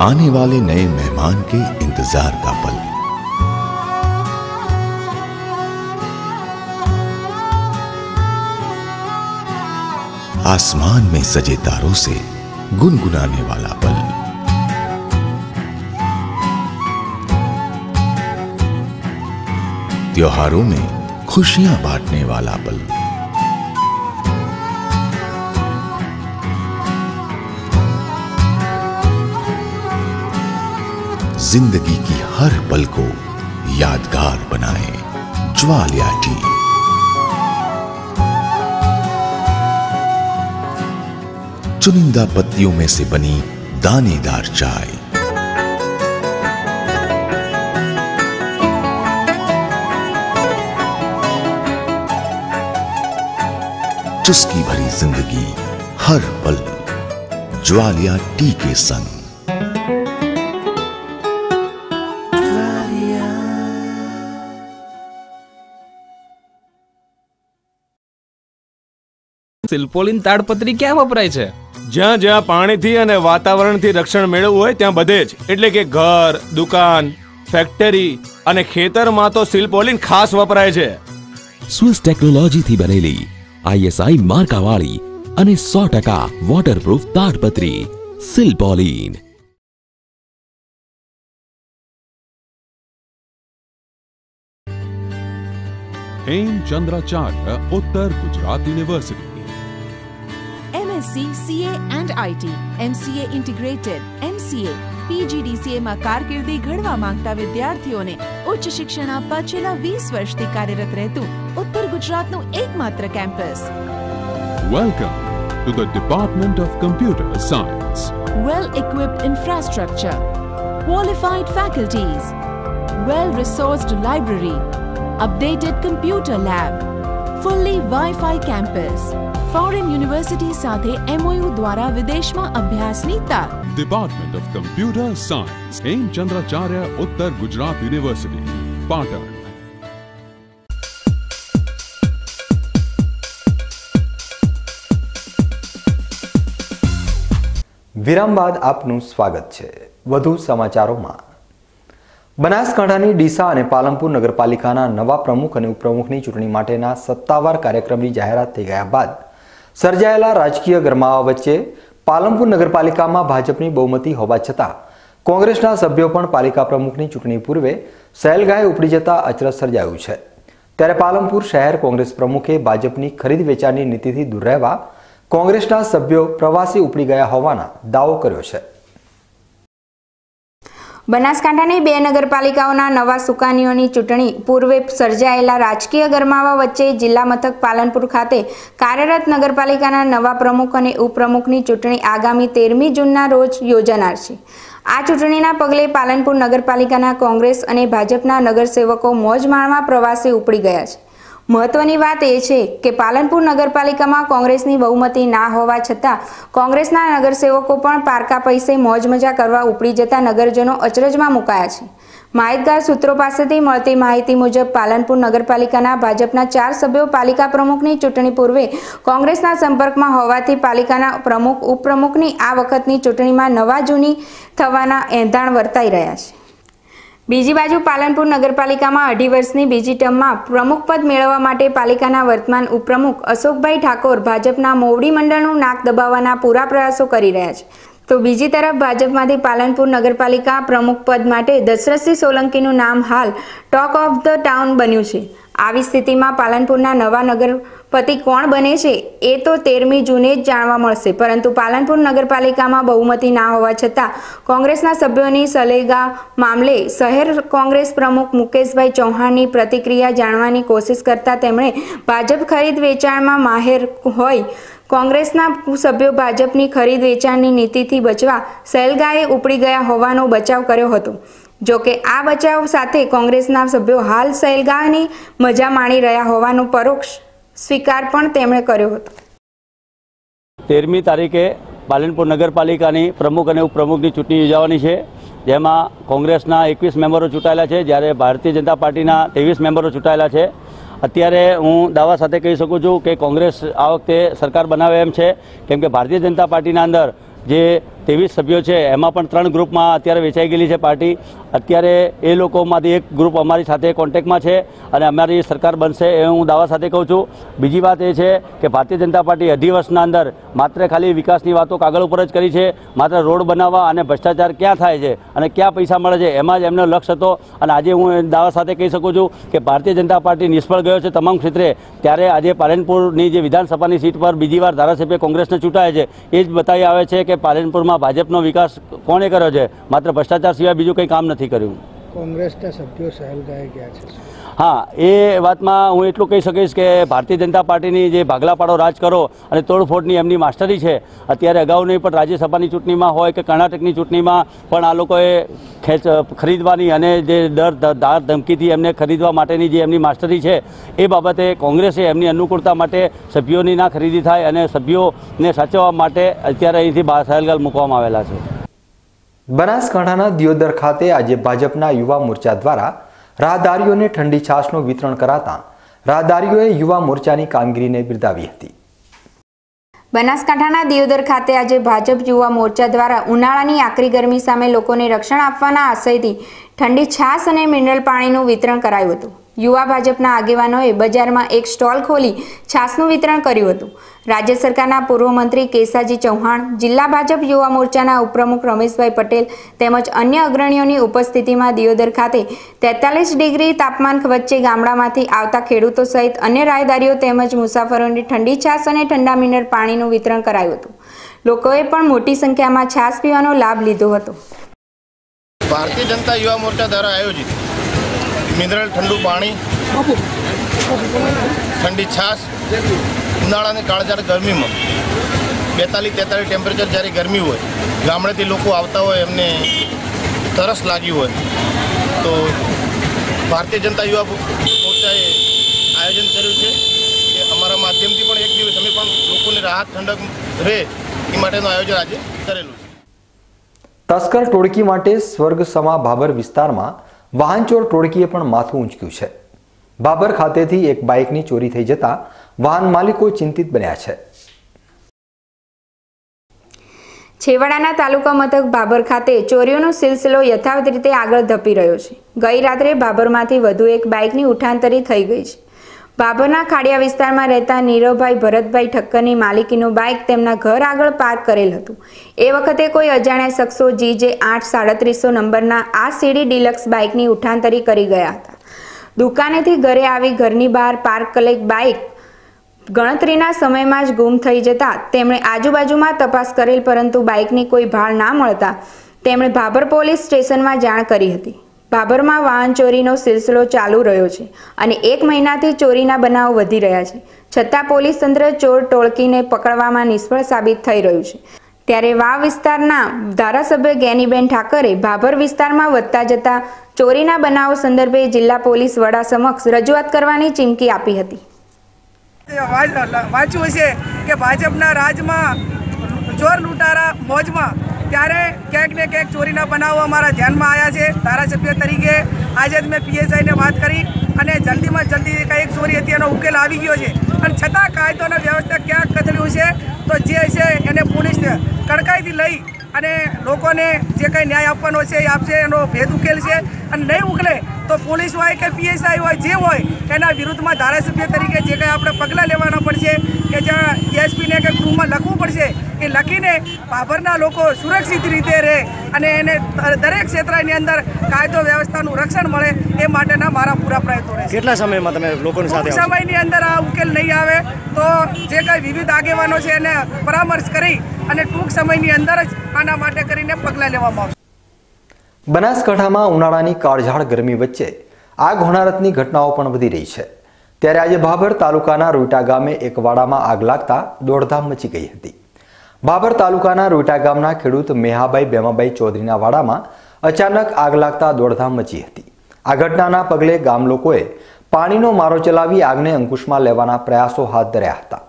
आने वाले नए मेहमान के इंतज़ार का पल। आसमान में सजे तारों से गुनगुनाने वाला पल। त्योहारों में खुशियाँ बांटने वाला पल। ज़िंदगी की हर पल को यादगार बनाए ज्वालियाटी चुनिंदा पत्तियों में से बनी दानेदार चाय। चुस्की भरी जिंदगी हर पल ज्वालिया टी के संग સિલ્પોલિન તાડપત્રી ક્યાં વપરાય છે જ્યાં જ્યાં પાણીથી અને વાતાવરણથી રક્ષણ મેળવવું હોય ત્યાં બધે જ એટલે કે ઘર દુકાન ફેક્ટરી અને ખેતરમાં તો સિલ્પોલિન ખાસ વપરાય છે સ્વિસ ટેકનોલોજીથી બનેલી आईएसआई मार्कावाड़ी अने 100 टका waterproof ताड़पत्री silpaulin Hemchandracharya Uttar Gujarat university MSc CA and IT MCA integrated MCA PGDCA में कारकिर्दी घड़वा माँगता विद्यार्थियों ने उच्च शिक्षण आप 20 वर्ष से कार्यरत रहतु उत्तर ગુજરાતનું એકમાત્ર campus Welcome to the Department of Computer Science. well equipped infrastructure qualified faculties well resourced library updated computer lab fully wi-fi campus foreign university સાથે MOU દ્વારા વિદેશમાં અભ્યાસની તક Department of Computer Science, Hemchandracharya Uttar Gujarat University, Patan. વિરામ બાદ આપનું સ્વાગત છે. વધુ સમાચારોમાં. બનાસકાંઠાની ડીસા અને પાલનપુર નગરપાલિકાના નવા પ્રમુખ અને ઉપપ્રમુખની ચૂંટણી માટેના સત્તાવાર કાર્યક્રમની જાહેરાત થઈ ગયા બાદ સર્જાયેલા રાજકીય ગરમાવા વચ્ચે પાલનપુર નગરપાલિકામાં ભાજપની બહુમતી હોવા છતાં કોંગ્રેસના સભ્યો પણ પાલિકા પ્રમુખની ચૂંટણી પૂર્વે સહેલગાય ઉપડી જતા અચરજ સર્જાયું છે. ત્યારે પાલનપુર શહેર કોંગ્રેસ પ્રમુખે ભાજપની ખરીદ વેચાણની નીતિથી દૂર રહેવા કોંગ્રેસના સભ્યો પ્રવાસી ઉપડી ગયા હોવાના દાવો કર્યો છે. બનાસકાંઠાની બે નગરપાલિકાઓના નવા સુકાનીઓની ચૂંટણી પૂર્વે સર્જાયેલા રાજકીય ગરમાવા વચ્ચે જિલ્લા મથક પાલનપુર ખાતે કાર્યરત નગરપાલિકાના નવા પ્રમુખ અને ઉપપ્રમુખની ચૂંટણી આગામી તેરમી જૂનના રોજ યોજાનાર છે. આ ચૂંટણીના પગલે પાલનપુર નગરપાલિકાના કોંગ્રેસ અને ભાજપના નગરસેવકો મોજ માણવા પ્રવાસે ઉપડી ગયા છે. મહત્વની વાત એ છે કે પાલનપુર નગરપાલિકામાં કોંગ્રેસની બહુમતી ના હોવા છતાં કોંગ્રેસના નગરસેવકો પણ પારકા પૈસે મોજ મજા કરવા ઉપડી જતા નગરજનો અચરજમાં મુકાયા છે. માહિતગાર સૂત્રો પાસેથી મળતી માહિતી મુજબ પાલનપુર નગરપાલિકાના ભાજપના ચાર સભ્યો પાલિકા પ્રમુખની ચૂંટણી પૂર્વે કોંગ્રેસના સંપર્કમાં હોવાથી પાલિકાના પ્રમુખ, ઉપપ્રમુખની આ વખતની ચૂંટણીમાં નવા જૂની થવાના એંધાણ વર્તાઈ રહ્યા છે. બીજી બાજુ પાલનપુર નગરપાલિકામાં અઢી વર્ષની બીજી ટર્મમાં પ્રમુખ પદ મેળવવા માટે પાલિકાના વર્તમાન ઉપપ્રમુખ અશોકભાઈ ઠાકોર ભાજપના મોવડી મંડળનું નાક દબાવવાના પૂરા પ્રયાસો કરી રહ્યા છે. તો બીજી તરફ ભાજપમાંથી પાલનપુર નગરપાલિકા પ્રમુખ પદ માટે દશરથસિંહ સોલંકીનું નામ હાલ ટોક ઓફ ધ ટાઉન બન્યું છે. આવી સ્થિતિમાં પાલનપુરના નવા નગરપતિ કોણ બને છે એ તો તેરમી જૂને જ જાણવા મળશે. પરંતુ પાલનપુર નગરપાલિકામાં બહુમતી ના હોવા છતાં કોંગ્રેસના સભ્યોની સલેગા મામલે શહેર કોંગ્રેસ પ્રમુખ મુકેશભાઈ ચૌહાણની પ્રતિક્રિયા જાણવાની કોશિશ કરતા તેમણે ભાજપ ખરીદ વેચાણમાં માહેર હોય કોંગ્રેસના સભ્યો ભાજપની ખરીદ વેચાણની નીતિથી બચવા સહેલગાએ ઉપડી ગયા હોવાનો બચાવ કર્યો હતો. જો કે આ બચાવ સાથે કોંગ્રેસના સભ્યો હાલ સહેલગાહની મજા માણી રહ્યા હોવાનો પરોક્ષ સ્વીકાર પણ તેમણે કર્યો હતો. તેરમી તારીખે પાલનપુર નગરપાલિકાની પ્રમુખ અને ઉપપ્રમુખની ચૂંટણી યોજાવાની છે. જેમાં કોંગ્રેસના એકવીસ મેમ્બરો ચૂંટાયેલા છે, જ્યારે ભારતીય જનતા પાર્ટીના ત્રેવીસ મેમ્બરો ચૂંટાયેલા છે. અત્યારે હું દાવા સાથે કહી શકું છું કે કોંગ્રેસ આ વખતે સરકાર બનાવે એમ છે, કેમ કે ભારતીય જનતા પાર્ટીના અંદર જે ત્રેવીસ સભ્યો છે. એમાં પણ ત્રણ ગ્રુપમાં અત્યારે વેચાઈ ગયેલી છે પાર્ટી. અત્યારે એ લોકોમાંથી એક ગ્રુપ અમારી સાથે કોન્ટેક્ટમાં છે અને અમારી સરકાર બનશે એ હું દાવા સાથે કહું છું. બીજી વાત એ છે કે ભારતીય જનતા પાર્ટી અઢી વર્ષના અંદર માત્ર ખાલી વિકાસની વાતો કાગળ ઉપર જ કરી છે. માત્ર રોડ બનાવવા અને ભ્રષ્ટાચાર ક્યાં થાય છે અને ક્યાં પૈસા મળે છે એમાં જ એમનો લક્ષ્ય હતો. અને આજે હું દાવા સાથે કહી શકું છું કે ભારતીય જનતા પાર્ટી નિષ્ફળ ગયો છે તમામ ક્ષેત્રે. ત્યારે આજે પાલનપુરની જે વિધાનસભાની સીટ પર બીજી વાર ધારાસભ્ય કોંગ્રેસને ચૂંટાય છે. એ જ બતાવી આવે છે કે પાલનપુરમાં ભાજપનો વિકાસ કોણે કર્યો છે? માત્ર ભ્રષ્ટાચાર સિવાય બીજું કંઈ કામ નથી કર્યું? કોંગ્રેસના સભ્યો સહેલગાએ ગયા છે. હા, એ વાતમાં હું એટલું કહી શકીશ કે ભારતીય જનતા પાર્ટીની જે ભાગલાપાડો રાજ કરો અને તોડફોડની એમની માસ્ટરી છે, અત્યારે અગાઉની પણ રાજ્યસભાની ચૂંટણીમાં હોય કે કર્ણાટકની ચૂંટણીમાં પણ આ લોકોએ ખેંચ, ખરીદવાની અને જે દર ધાર ધમકીથી એમને ખરીદવા માટેની જે એમની માસ્ટરી છે, એ બાબતે કોંગ્રેસે એમની અનુકૂળતા માટે સભ્યોની ના ખરીદી થાય અને સભ્યોને સાચવવા માટે અત્યારે અહીંથી બહાર સહેલગાલ મૂકવામાં આવેલા છે. બનાસકાંઠાના દિયોદર ખાતે આજે ભાજપના યુવા મોરચા દ્વારા રાહદારીઓને ઠંડી છાશનું વિતરણ કરાતા રાહદારીઓએ યુવા મોરચાની કામગીરીને બિરદાવી હતી. બનાસકાંઠાના દિયોદર ખાતે આજે ભાજપ યુવા મોરચા દ્વારા ઉનાળાની આકરી ગરમી સામે લોકોને રક્ષણ આપવાના આશયથી ઠંડી છાશ અને મિનરલ પાણીનું વિતરણ કરાયું હતું. યુવા ભાજપના આગેવાનોએ બજારમાં એક સ્ટોલ ખોલી છાશનું વિતરણ કર્યું હતું. રાજ્ય સરકારના પૂર્વ મંત્રી કેસાજી ચૌહાણ, જિલ્લા ભાજપ યુવા મોરચાના ઉપપ્રમુખ રમેશભાઈ પટેલ તેમજ અન્ય અગ્રણીઓની ઉપસ્થિતિમાં દિયોદર ખાતે તેતાલીસ ડિગ્રી તાપમાન વચ્ચે ગામડામાંથી આવતા ખેડૂતો સહિત અન્ય રાયદારીઓ તેમજ મુસાફરોને ઠંડી છાશ અને ઠંડા મિનર પાણીનું વિતરણ કરાયું હતું. લોકોએ પણ મોટી સંખ્યામાં છાશ પીવાનો લાભ લીધો હતો. ભારતીય જનતા યુવા મોરચા દ્વારા આયોજિત મિનરલ ઠંડુ પાણી, ઠંડી છાશ ઉનાળાની કાળઝાળ ગરમીમાં બેતાલીસ તેતાલીસ ટેમ્પરેચર જ્યારે ગરમી હોય, ગામડેથી લોકો આવતા હોય, એમને તરસ લાગી હોય, તો ભારતીય જનતા યુવા મોરચાએ આયોજન કર્યું છે કે અમારા માધ્યમથી પણ એક દિવસ અમે પણ લોકોને રાહત ઠંડક રહે એ માટેનું આયોજન આજે કરેલું છે. તસ્કર ટોળકી માટે સ્વર્ગ સમા ભાબર વિસ્તારમાં વાહનચોર ટોળકીએ પણ માથું ઊંચક્યું છે. બાબર ખાતેથી એક બાઇકની ચોરી થઈ જતા વાહન માલિકો ચિંતિત બન્યા છે. છેવાડાના તાલુકા મથક ભાભર ખાતે ચોરીઓનો સિલસિલો યથાવત રીતે આગળ ધપી રહ્યો છે. ગઈ રાત્રે ભાભરમાંથી વધુ એક બાઇકની ઉઠાંતરી થઈ ગઈ છે. ભાભરના ખાડિયા વિસ્તારમાં રહેતા નીરવભાઈ ભરતભાઈ ઠક્કરની માલિકીનું બાઇક તેમના ઘર આગળ પાર્ક કરેલ હતું. એ વખતે કોઈ અજાણ્યા શખ્સો જી જે આઠ સાડત્રીસો નંબરના આ સીડી ડિલક્સ બાઇકની ઉઠાંતરી કરી ગયા હતા. દુકાનેથી ઘરે આવી ઘરની બહાર પાર્ક કરેલ બાઇક ગણતરીના સમયમાં જ ગુમ થઈ જતા તેમણે આજુબાજુમાં તપાસ કરેલ પરંતુ બાઇકની કોઈ ભાળ ના મળતા તેમણે ભાભર પોલીસ સ્ટેશનમાં જાણ કરી હતી. ભાભરમાં વાહન ચોરીનો સિલસિલો ચાલુ રહ્યો છે અને એક મહિનાથી ચોરીના બનાવો વધી રહ્યા છે. છતાં પોલીસ તંત્ર ચોર ટોળકીને પકડવામાં નિષ્ફળ સાબિત થઈ રહ્યું છે. ત્યારે વાવ વિસ્તારના ધારાસભ્ય જ્ઞાનીબેન ઠાકરે ભાભર વિસ્તારમાં વધતા જતા ચોરીના બનાવો સંદર્ભે જિલ્લા પોલીસ વડા સમક્ષ રજૂઆત કરવાની ચીમકી આપી હતી. વાંચ્યું છે કે ભાજપના રાજમાં ચોર લૂંટારા મોજમાં. ત્યારે ક્યાંક ને ક્યાંક ચોરીના બનાવો અમારા ધ્યાનમાં આવ્યા છે. ધારાસભ્ય તરીકે આજે જ મેં પીએસઆઈને વાત કરી અને જલ્દીમાં જલ્દી કંઈક ચોરી હતી એનો ઉકેલ આવી ગયો છે. અને છતાં કાયદો વ્યવસ્થા ક્યાંક કચડ્યું છે? તો જે છે એને પોલીસ કડકાઈથી લઈ અને લોકોને જે કંઈ ન્યાય આપવાનો છે એ આપશે, એનો ભેદ ઉકેલ છે. અને નહીં ઉકલે તો પોલીસ હોય કે પીએસઆઈ હોય, જે હોય, એના વિરુદ્ધમાં ધારાસભ્ય તરીકે જે કંઈ આપણે પગલાં લેવાના પડશે કે જ્યાં એસપીને કે ગૃહમાં લખવું પડશે, એ લખીને ભાભરના લોકો સુરક્ષિત રીતે રહે અને એને દરેક ક્ષેત્રની અંદર કાયદો વ્યવસ્થાનું રક્ષણ મળે એ માટેના મારા પૂરા પ્રયત્નો રહેશે. કેટલા સમયમાં તમે લોકોની સાથે સમયની અંદર આ ઉકેલ નહીં આવે તો જે કંઈ વિવિધ આગેવાનો છે એને પરામર્શ કરી અને ટૂંક સમયની અંદર જ આના માટે કરીને પગલાં લેવામાં આવશે. બનાસકાંઠામાં ઉનાળાની કાળઝાળ ગરમી વચ્ચે આગ હોનારતની ઘટનાઓ પણ વધી રહી છે. ત્યારે આજે ભાભર તાલુકાના રોઈટા ગામે એક વાડામાં આગ લાગતા દોડધામ મચી ગઈ હતી. ભાભર તાલુકાના રોઈટા ગામના ખેડૂત મેહાભાઈ બેમાભાઈ ચૌધરીના વાડામાં અચાનક આગ લાગતા દોડધામ મચી હતી. આ ઘટનાના પગલે ગામ લોકોએ પાણીનો મારો ચલાવી આગને અંકુશમાં લેવાના પ્રયાસો હાથ ધર્યા હતા.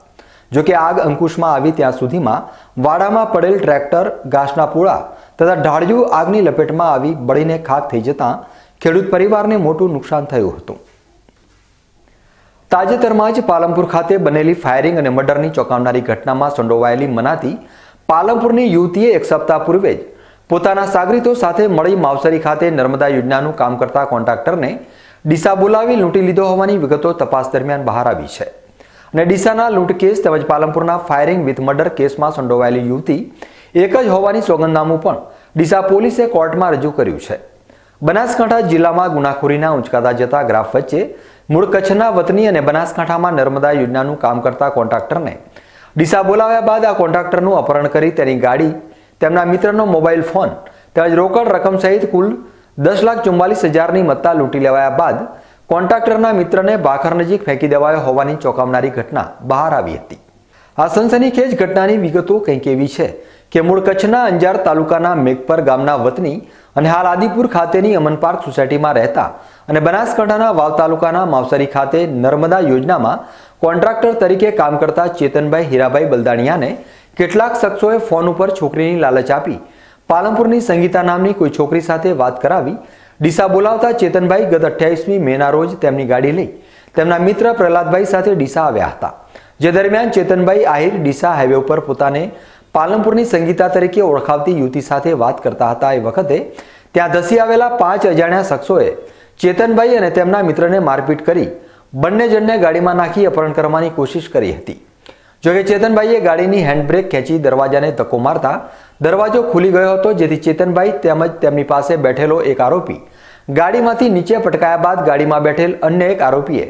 જોકે આગ અંકુશમાં આવી ત્યાં સુધીમાં વાડામાં પડેલ ટ્રેક્ટર, ઘાસના પૂળા તથા ઢાળિયું આગની લપેટમાં આવી બળીને ખાક થઈ જતાં ખેડૂત પરિવારને મોટું નુકસાન થયું હતું. તાજેતરમાં જ પાલનપુર ખાતે બનેલી ફાયરિંગ અને મર્ડરની ચોંકાવનારી ઘટનામાં સંડોવાયેલી મનાતી પાલનપુરની યુવતીએ એક સપ્તાહ પૂર્વે જ પોતાના સાગરીતો સાથે મળી માવસરી ખાતે નર્મદા યોજનાનું કામ કરતા કોન્ટ્રાક્ટરને ડીસા બોલાવી લૂંટી લીધો હોવાની વિગતો તપાસ દરમિયાન બહાર આવી છે. અને ડીસાના લૂંટ કેસ તેમજ પાલનપુરના ફાયરિંગ વિથ મર્ડર કેસમાં સંડોવાયેલી યુવતી એક જ હોવાની સોગંદનામું પણ ડીસા પોલીસે કોર્ટમાં રજૂ કર્યું છે. બનાસકાંઠા જિલ્લામાં ગુનાખોરીના ઉંચકાતા જતા ગ્રાફ વચ્ચે મૂળ કચ્છના વતની અને બનાસકાંઠામાં નર્મદા યોજનાનું કામ કરતા કોન્ટ્રાક્ટરને ડીસા બોલાવ્યા બાદ આ કોન્ટ્રાક્ટરનું અપહરણ કરી તેની ગાડી, તેમના મિત્રનો મોબાઈલ ફોન તેમજ રોકડ રકમ સહિત કુલ દસ લાખ ચુમ્માલીસ હજારની મત્તા લૂંટી લેવાયા બાદ કોન્ટ્રાક્ટરના મિત્રને ભાખર નજીક ફેંકી દેવાયો હોવાની ચોંકાવનારી ઘટના બહાર આવી હતી. આ સનસનીખેજ ઘટનાની વિગતો કંઈક એવી છે કે મૂળ કચ્છના અંજાર તાલુકાના મેઘપર ગામના વતની અને હાલ આદિપુર ખાતેની અમન પાર્ક સોસાયટીમાં રહેતા અને બનાસકાંઠાના વાવ તાલુકાના માવસરી ખાતે નર્મદા યોજનામાં કોન્ટ્રાક્ટર તરીકે કામ કરતા ચેતનભાઈ હીરાભાઈ બલદાણિયાને કેટલાક શખ્સોએ ફોન ઉપર છોકરીની લાલચ આપી, પાલનપુરની સંગીતા નામની કોઈ છોકરી સાથે વાત કરાવી, ડીસા બોલાવતા ચેતનભાઈ ગત અઠ્યાવીસમી મેના રોજ તેમની ગાડી લઈ તેમના મિત્ર પ્રહલાદભાઈ સાથે ડીસા આવ્યા હતા. જે દરમિયાન ચેતનભાઈ આહિર ડીસા હાઈવે ઉપર પોતાને પાલનપુરની સંગીતા તરીકે ઓળખાવતી યુવતી સાથે વાત કરતા હતા એ વખતે ત્યાં ધસી આવેલા પાંચ અજાણ્યા શખ્સોએ ચેતનભાઈ અને તેમના મિત્રને મારપીટ કરી બંને જણને ગાડીમાં નાખી અપહરણ કરવાની કોશિશ કરી હતી. જોકે ચેતનભાઈએ ગાડીની હેન્ડબ્રેક ખેંચી દરવાજાને ધક્કો મારતા દરવાજો ખુલી ગયો હતો, જેથી ચેતનભાઈ તેમજ તેમની પાસે બેઠેલો એક આરોપી ગાડીમાંથી નીચે પટકાયા બાદ ગાડીમાં બેઠેલ અન્ય એક આરોપીએ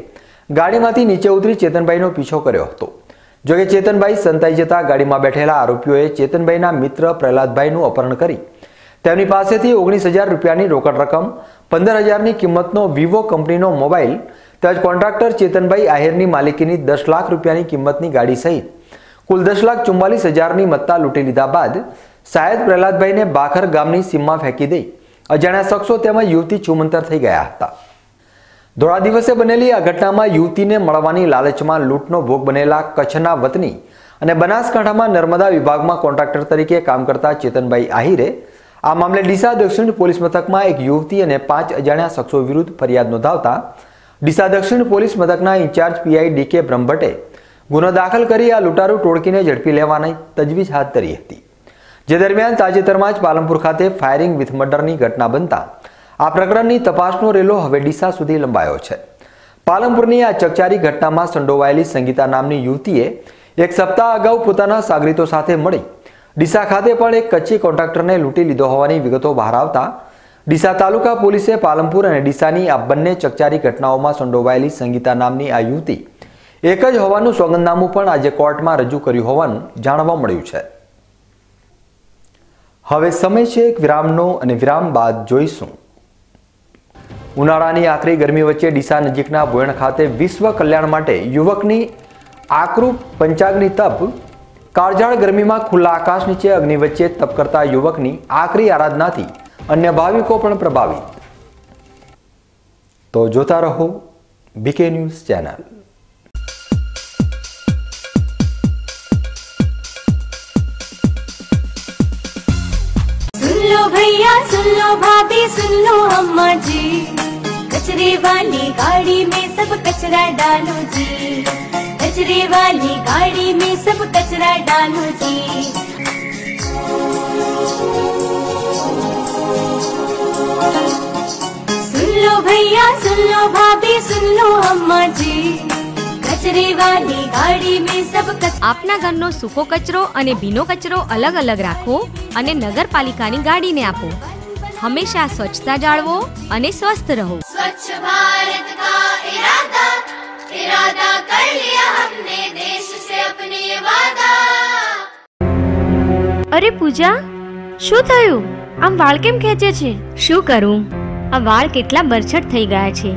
ગાડીમાંથી નીચે ઉતરી ચેતનભાઈનો પીછો કર્યો હતો. જોકે ચેતનભાઈ સંતાઈ જતા ગાડીમાં બેઠેલા આરોપીઓએ ચેતનભાઈના મિત્ર પ્રહલાદભાઈનું અપહરણ કરી. તેમની પાસેથી ઓગણીસ હજાર રૂપિયાની રોકડ રકમ, પંદર હજારની કિંમતનો વિવો કંપનીનો મોબાઈલ, તેમજ કોન્ટ્રાક્ટર ચેતનભાઈ આહિરની માલિકીની દસ લાખ રૂપિયાની કિંમતની ગાડી સહિત કુલ દસ લાખ ચુમ્માલીસ હજારની મત્તા લૂંટી લીધા બાદ સાયદ પ્રહલાદભાઈને બાખર ગામની સીમમાં ફેંકી દઈ અજાણ્યા શખ્સો તેમજ યુવતી ચુમંતર થઈ ગયા હતા. ધોળા દિવસે બનેલી આ ઘટનામાં યુવતીને મળવાની લાલચમાં લૂંટનો ભોગ બનેલા કચ્છના વતની અને બનાસકાંઠામાં નર્મદા વિભાગમાં કોન્ટ્રાક્ટર તરીકે કામ કરતા ચેતનભાઈ આહિરે આ મામલે ડીસા દક્ષિણ પોલીસ મથકમાં એક યુવતી અને પાંચ અજાણ્યા શખ્સો વિરુદ્ધ ફરિયાદ નોંધાવતા ડીસા દક્ષિણ પોલીસ મથકના ઇન્ચાર્જ પીઆઈ ડીકે બ્રહ્મભટ્ટે ગુનો દાખલ કરી આ લૂંટારૂ ટોળકીને ઝડપી લેવાની તજવીજ હાથ ધરી હતી. જે દરમિયાન તાજેતરમાં જ પાલનપુર ખાતે ફાયરિંગ વિથ મર્ડરની ઘટના બનતા આ પ્રકરણની તપાસનો રેલો હવે ડીસા સુધી લંબાયો છે. પાલનપુરની આ ચકચારી ઘટનામાં સંડોવાયેલી સંગીતા નામની યુવતીએ એક સપ્તાહ અગાઉ પોતાના સાગરીતો સાથે મળી ડીસા ખાતે પણ એક કચ્છી કોન્ટ્રાક્ટરને લૂંટી લીધો હોવાની વિગતો બહાર આવતા ડીસા તાલુકા પોલીસે પાલનપુર અને ડીસાની આ બંને ચકચારી ઘટનાઓમાં સંડોવાયેલી સંગીતા નામની આ યુવતી એક જ હોવાનું સોગંદનામું પણ આજે કોર્ટમાં રજૂ કર્યું હોવાનું જાણવા મળ્યું છે. હવે સમય છે એક વિરામનો અને વિરામ બાદ જોઈશું. ઉનાળાની આકરી ગરમી વચ્ચે ડીસા નજીકના ભોયણ ખાતે વિશ્વ કલ્યાણ માટે યુવકની આકરું પંચાગની તપ, કાળઝાળ ગરમીમાં ખુલ્લા આકાશ નીચે અગ્નિ વચ્ચે તપ કરતા યુવકની આકરી આરાધનાથી અન્ય ભાવિકો પણ પ્રભાવિત. તો જોતા રહો બીકે ન્યૂઝ ચેનલ. सुन लो भाभी सुन लो अम्मा जी कचरे वाली गाड़ी में सब कचरा डालो जी कचरे वाली गाड़ी में सब कचरा डालो जी सुन लो भैया सुन लो भाभी सुन लो अम्मा जी कचरे वाली गाड़ी में सब कचरा આપના ઘરનો સૂકો કચરો અને ભીનો કચરો અલગ અલગ રાખો અને નગરપાલિકાની ગાડીને આપો હંમેશા સ્વચ્છતા જાળવો અને સ્વસ્થ રહો. સ્વચ્છ ભારત કા ઇરાદા ઇરાદા કર લિયા હમને દેશ સે અપને વાદા. અરે પૂજા શું થયું? આમ વાળ કેમ ખેંચે છે? શું કરું? આ વાળ કેટલા બરછટ થઈ ગયા છે.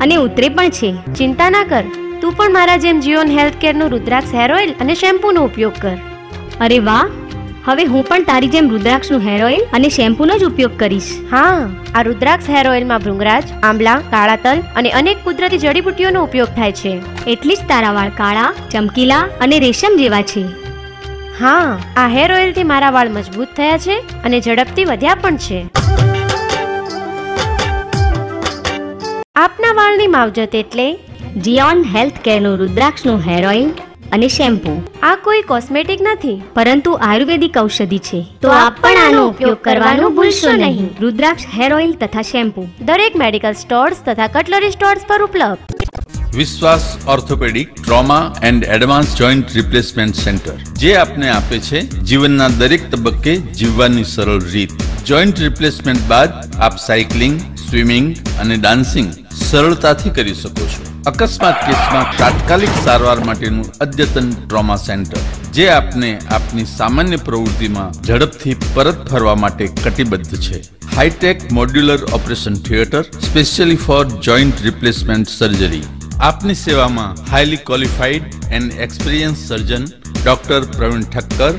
અને ઉતરે પણ છે. ચિંતા ના કર. તું પણ મારા જેમ જીઓન હેલ્થ કેરનું રુદ્રાક્ષ હેર ઓઇલ અને શેમ્પૂનો ઉપયોગ કર. અરે વાહ! હવે હું પણ તારી જેમ રુદ્રાક્ષનું હેર ઓઇલ અને શેમ્પૂનો જ ઉપયોગ કરીશ. હા આ રુદ્રાક્ષ હેર ઓઇલમાં ભૃંગરાજ આંબલા કાળા તલ અને અનેક કુદરતી જડીબુટ્ટીઓનો ઉપયોગ થાય છે. એટલી જ તારા વાળ કાળા ચમકીલા અને રેશમ જેવા છે. હા આ હેર ઓઇલથી મારા વાળ મજબૂત થયા છે અને ઝડપથી વધ્યા પણ છે. આપના વાળની માવજત એટલે? જીઓન હેલ્થ કેરનું રુદ્રાક્ષનું હેર ઓઇલ અને શેમ્પૂ. આ કોઈ કોસ્મેટિક નથી, પરંતુ આયુર્વેદિક ઔષધિ છે. તો આપ પણ આનો ઉપયોગ કરવાનું ભૂલશો નહીં. રુદ્રાક્ષ હેર ઓઇલ તથા શેમ્પૂ. દરેક મેડિકલ સ્ટોર્સ તથા કટલરી સ્ટોર્સ પર ઉપલબ્ધ. Vishwas orthopaedic, trauma and advance joint replacement centre. જે આપને આપે છે જીવનના દરેક તબક્કે જીવવાની સરળ રીત. જોઈન્ટ રિપ્લેસમેન્ટ બાદ આપ સાયકલિંગ, સ્વિમિંગ અને ડાન્સિંગ સરળતાથી કરી શકો છો. અકસ્માત કેસમાં તાત્કાલિક સારવાર માટેનું અદ્યતન ટ્રોમા સેન્ટર, જે આપને આપની સામાન્ય પ્રવૃત્તિમાં ઝડપથી પરત ફરવા માટે કટિબદ્ધ છે. Hi-tech modular operation theatre specially for joint replacement surgery આપની સેવામાં highly qualified and experience surgeon doctor Pravin Thakkar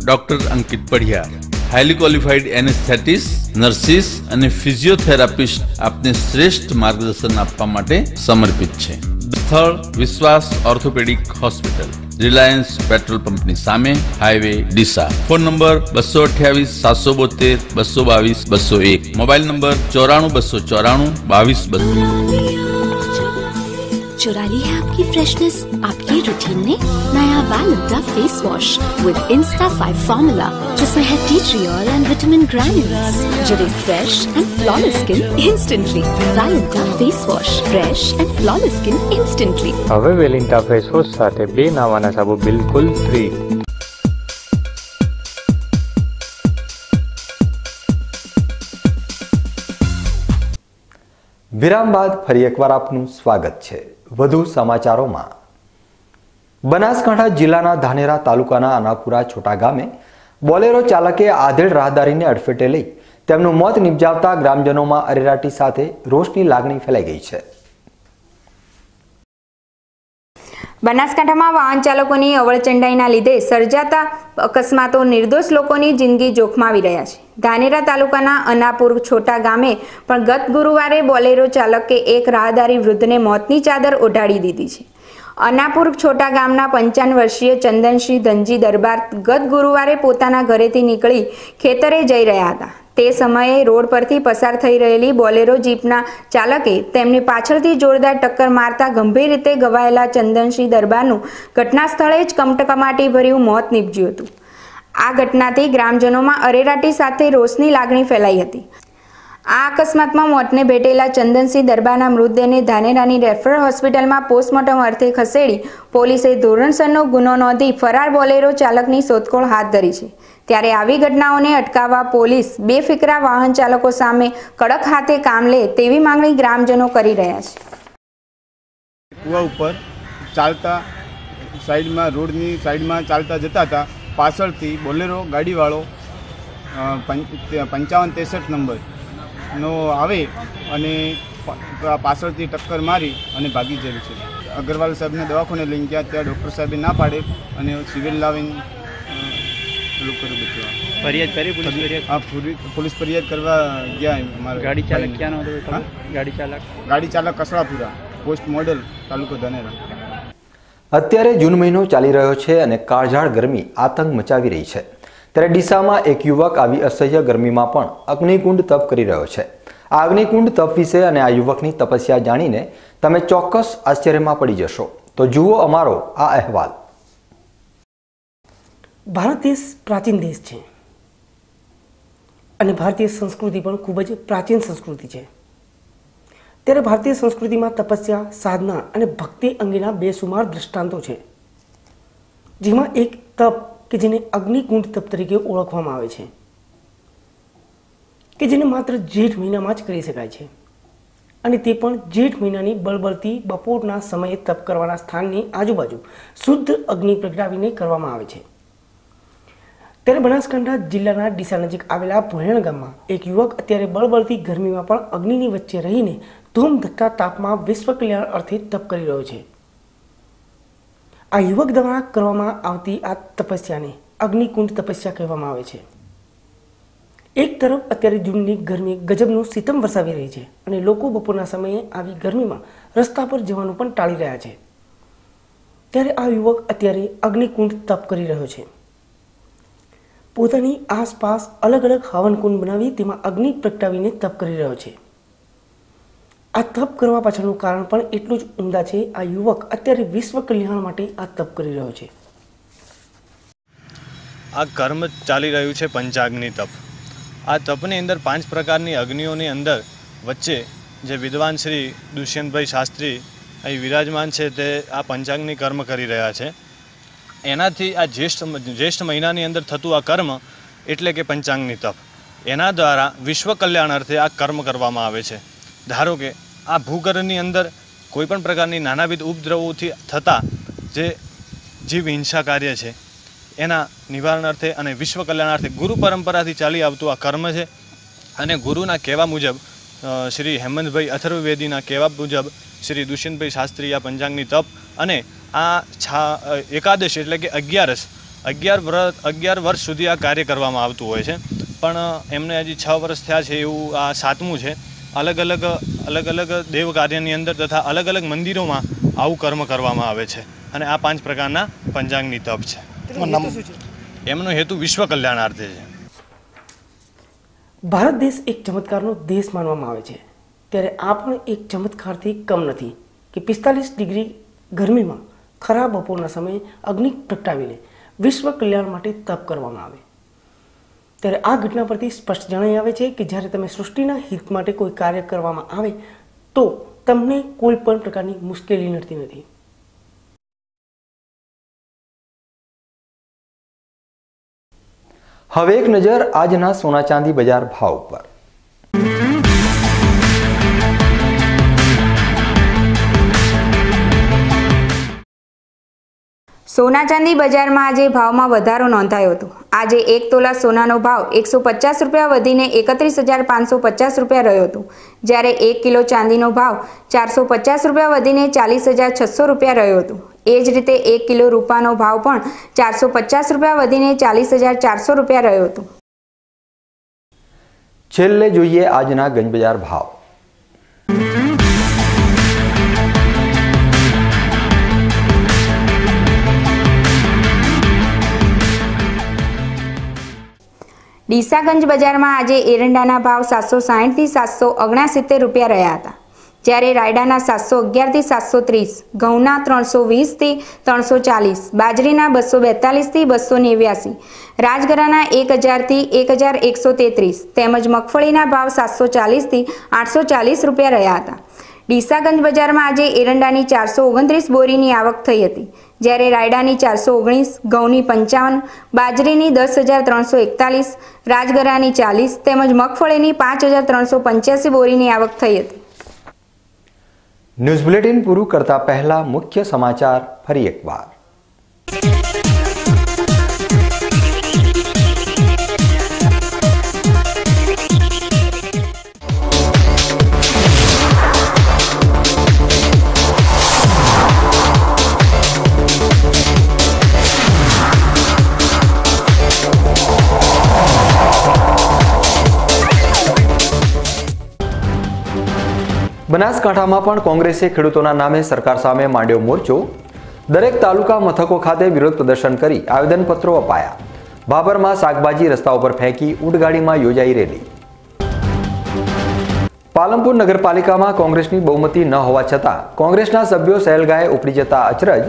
doctor Ankit Padhiyar highly qualified anaesthetists nurses અને ફિઝિયોથેરાપિસ્ટ આપને શ્રેષ્ઠ માર્ગદર્શન આપવા માટે સમર્પિત છે. સ્થળ વિશ્વાસ ઓર્થોપેડિક હોસ્પિટલ રિલાયન્સ પેટ્રોલ પંપની સામે હાઈવે ડીસા. ફોન નંબર બસો અઠ્યાવીસ, સાતસો બોતેર બસો બાવીસ બસો એક. મોબાઈલ નંબર ચોરાણું બસો ચોરાણું, બાવીસ બસો चुरा ली है आपकी फ्रेशनेस आपकी रूटीन ने नया Valenta face wash with insta five formula जिसमें है tea tree oil and vitamin granules जो दे fresh and flawless skin instantly Valenta face wash fresh and flawless skin instantly હવે વેલિન્ટા ફેસ વોશ સાથે બે નાવાના સાબુ બિલકુલ ફ્રી વિરામ બાદ ફરી એકવાર આપનું સ્વાગત છે વધુ સમાચારોમાં. બનાસકાંઠા જિલ્લાના ધાનેરા તાલુકાના અનાપુરા છોટા ગામે બોલેરો ચાલકે આધેડ રાહદારીને અડફેટે લઈ તેમનું મોત નિપજાવતા ગ્રામજનોમાં અરેરાટી સાથે રોષની લાગણી ફેલાઈ ગઈ છે. બનાસકાંઠામાં વાહન ચાલકોની અવળચંડાઈના લીધે સર્જાતા અકસ્માતો નિર્દોષ લોકોની જિંદગી જોખમાવી રહ્યા છે. ધાનેરા તાલુકાના અનાપુર છોટા ગામે પણ ગત ગુરુવારે બોલેરો ચાલકે એક રાહદારી વૃદ્ધને મોતની ચાદર ઓઢાડી દીધી છે. અનાપુર છોટા ગામના પંચાવન વર્ષીય ચંદનસિંહ ધનજી દરબાર ગત ગુરુવારે પોતાના ઘરેથી નીકળી ખેતરે જઈ રહ્યા હતા. તે સમયે રોડ પરથી પસાર થઈ રહેલી બોલેરો જીપના ચાલકે તેમની પાછળથી જોરદાર ટક્કર મારતા ગંભીર રીતે ગવાયેલા ચંદનસિંહ દરબારનું ઘટના સ્થળે જ કમટકમાટી ભર્યું મોત નીપજ્યું હતું. આ ઘટનાથી ગ્રામજનોમાં અરેરાટી સાથે રોષની લાગણી ફેલાઈ હતી. આ અકસ્માતમાં મોતને ભેટેલા ચંદનસિંહ દરબારના મૃતદેહને ધાનેરાની રેફરલ હોસ્પિટલમાં પોસ્ટમોર્ટમ અર્થે ખસેડી પોલીસે ધોરણસરનો ગુનો નોંધી ફરાર બોલેરો ચાલકની શોધખોળ હાથ ધરી છે. ત્યારે આવી ઘટનાઓને અટકાવવા પોલીસ બેફિકરા વાહન ચાલકો સામે કડક હાથે કામ લે તેવી માંગણી ગ્રામજનો કરી રહ્યા છે. કુવા ઉપર ચાલતા સાઈડમાં, રોડની સાઈડમાં ચાલતા જતા હતા. પાછળથી બોલેરો, ગાડીવાળો પંચાવન, ત્રેસઠ નંબરનો આવે અને પાછળથી ટક્કર મારી અને ભાગી જાય છે. અગ્રવાલ સાહેબને દવાખાને લઈને ગયા ત્યાં ડૉક્ટર સાહેબે ના પાડે અને સિવિલ લાવીને પેલું કર્યું બધું. ફરિયાદ કરી પોલીસ ફરિયાદ? પોલીસ ફરિયાદ કરવા ગયા અમારા ગાડી ચાલક ક્યાં હતો? ગાડી ચાલક. ગાડી ચાલક કસડાપુરા પોસ્ટ મોડલ તાલુકો ધાનેરા. અત્યારે જૂન મહિનો ચાલી રહ્યો છે અને કાળઝાળ ગરમી આતંક મચાવી રહી છે. ત્યારે ડીસામાં એક યુવક આવી અસહ્ય ગરમીમાં પણ અગ્નિકુંડ તપ કરી રહ્યો છે. આ અગ્નિકુંડ તપ વિશે અને આ યુવકની તપસ્યા જાણીને તમે ચોક્કસ આશ્ચર્યમાં પડી જશો. તો જુઓ અમારો આ અહેવાલ. ભારત દેશ પ્રાચીન દેશ છે. અને ભારતીય સંસ્કૃતિ પણ ખૂબ જ પ્રાચીન સંસ્કૃતિ છે. ત્યારે ભારતીય સંસ્કૃતિમાં તપસ્યા, સાધના અને ભક્તિ અંગેના બેસુમાર દ્રષ્ટાંતો છે. જેમાં એક તપ કે જેને અગ્નિકુંડ તપ તરીકે ઓળખવામાં આવે છે. કે જેને માત્ર જેઠ મહિનામાં જ કરી શકાય છે. અને તે પણ જેઠ મહિનાની બળબળતી બપોરના સમયે તપ કરવાના સ્થાનની આજુબાજુ શુદ્ધ અગ્નિ પ્રગટાવીને કરવામાં આવે છે. ત્યારે બનાસકાંઠા જિલ્લાના ડીસા નજીક આવેલા ભોયણ ગામમાં એક યુવક અત્યારે બળબળતી ગરમીમાં પણ અગ્નિની વચ્ચે રહીને ધૂમધકતા તાપમાં વિશ્વ કલ્યાણ અર્થે તપ કરી રહ્યો છે. આ યુવક દ્વારા કરવામાં આવતી આ તપસ્યાને અગ્નિકુંડ તપસ્યા કહેવામાં આવે છે. એક તરફ અત્યારે જૂનની ગરમી ગજબનું સીતમ વરસાવી રહી છે અને લોકો બપોરના સમયે આવી ગરમીમાં રસ્તા પર જવાનું પણ ટાળી રહ્યા છે. ત્યારે આ યુવક અત્યારે અગ્નિકુંડ તપ કરી રહ્યો છે. પોતાની આસપાસ અલગ અલગ હવનકુંડ બનાવી તેમાં અગ્નિ પ્રગટાવીને તપ કરી રહ્યો છે. આ તપ કરવા પાછળનું કારણ પણ એટલું જ ઉમદા છે, આ યુવક અત્યારે વિશ્વ કલ્યાણ માટે આ તપ કરી રહ્યો છે. આ કર્મ ચાલી રહ્યું છે પંચાગ્નિ તપ. આ તપની અંદર પાંચ પ્રકારની અગ્નિઓની અંદર વચ્ચે જે વિદ્વાન શ્રી દુષ્યંતભાઈ શાસ્ત્રી અહીં વિરાજમાન છે તે આ પંચાગ્નિ કર્મ કરી રહ્યા છે. એનાથી આ જ્યેષ્ઠ જ્યેષ્ઠ મહિનાની અંદર થતું આ કર્મ એટલે કે પંચાંગની તપ. એના દ્વારા વિશ્વ કલ્યાણ અર્થે આ કર્મ કરવામાં આવે છે. ધારો કે આ ભૂગર્ભની અંદર કોઈપણ પ્રકારની નાનાવિધ ઉપદ્રવોથી થતા જે જીવ હિંસા કાર્ય છે, એના નિવારણ અર્થે અને વિશ્વ કલ્યાણાર્થે ગુરુ પરંપરાથી ચાલી આવતું આ કર્મ છે અને ગુરુના કહેવા મુજબ શ્રી હેમંતભાઈ અથર્વવેદીના કહેવા મુજબ, શ્રી દુષ્યંતભાઈ શાસ્ત્રી આ પંચાંગની તપ અને આ છા એકાદશ એટલે કે અગિયારસ, અગિયાર વ્રત અગિયાર વર્ષ સુધી આ કાર્ય કરવામાં આવતું હોય છે. પણ એમને હજી છ વર્ષ થયા છે એવું આ સાતમું છે. અલગ અલગ અલગ અલગ દેવ કાર્યની અંદર તથા અલગ અલગ મંદિરોમાં આવું કર્મ કરવામાં આવે છે. અને આ પાંચ પ્રકારના પંચાંગની તપ છે. એમનો હેતુ વિશ્વ કલ્યાણાર્થે છે. ભારત દેશ એક ચમત્કારનો દેશ માનવામાં આવે છે. ત્યારે આ પણ એક ચમત્કારથી કમ નથી કે પિસ્તાલીસ ડિગ્રી ગરમીમાં ખરા બપોરના સમયે અગ્નિ પ્રગટાવીને વિશ્વ કલ્યાણ માટે તપ કરવામાં આવે. ત્યારે આ ઘટના પરથી સ્પષ્ટ જણાઈ આવે છે કે જ્યારે તમે સૃષ્ટિના હિત માટે કોઈ કાર્ય કરવામાં આવે, તો તમને કોઈ પણ પ્રકારની મુશ્કેલી નડતી નથી. હવે એક નજર આજના સોના ચાંદી બજાર ભાવ પર. સોના ચાંદી બજારમાં આજે ભાવમાં વધારો નોંધાયો હતો. આજે એક તોલા સોનાનો ભાવ એકસો પચાસ રૂપિયા વધીને એકત્રીસ હજાર પાંચસો પચાસ રૂપિયા રહ્યો હતો. જ્યારે એક કિલો ચાંદીનો ભાવ ચારસો પચાસ રૂપિયા વધીને ચાલીસ હજાર છસો રૂપિયા રહ્યો હતો. એ જ રીતે એક કિલો રૂપાનો ભાવ પણ ચારસો પચાસ રૂપિયા વધીને ચાલીસ હજાર ચારસો રૂપિયા રહ્યો હતો. છેલ્લે જોઈએ આજના ગંજ બજાર ભાવ. ડીસાગંજ બજારમાં આજે એરંડાના ભાવ સાતસો સાહીઠથી સાતસો ઓગણસિત્તેર રૂપિયા રહ્યા હતા. જ્યારે રાયડાના સાતસો અગિયારથી સાતસો ત્રીસ, ઘઉંના ત્રણસો વીસથી ત્રણસો ચાલીસ, બાજરીના બસો બેતાલીસથી બસો નેવ્યાસી, રાજગરાના એક હજારથી એક હજાર એકસો તેત્રીસ તેમજ મગફળીના ભાવ સાતસો ચાલીસથી આઠસો ચાલીસ રૂપિયા રહ્યા હતા. ડીસાગંજ બજારમાં આજે એરંડાની ચારસો ઓગણત્રીસ બોરીની આવક થઈ હતી. જ્યારે રાયડાની ચારસો ઓગણીસ, ઘઉંની પંચાવન, બાજરીની દસ હજાર ત્રણસો એકતાલીસ, રાજગરાની ચાલીસ તેમજ મગફળીની પાંચ હજાર ત્રણસો પંચ્યાસી બોરીની આવક થઈ હતી. ન્યૂઝ બુલેટિન પૂરું કરતા પહેલા મુખ્ય સમાચાર ફરી એકવાર. બનાસકાંઠામાં પણ કોંગ્રેસે ખેડૂતોના નામે સરકાર સામે માંડ્યો મોરચો. દરેક તાલુકા મથકો ખાતે વિરોધ પ્રદર્શન કરી આવેદનપત્રો અપાયા. બાબરમાં શાકભાજી રસ્તા ઉપર ફેંકી ઊંટગાડીમાં યોજાઈ રેલી. પાલનપુર નગરપાલિકામાં કોંગ્રેસની બહુમતી ન હોવા છતાં કોંગ્રેસના સભ્યો સહેલગાએ ઉપડી જતા અચરજ.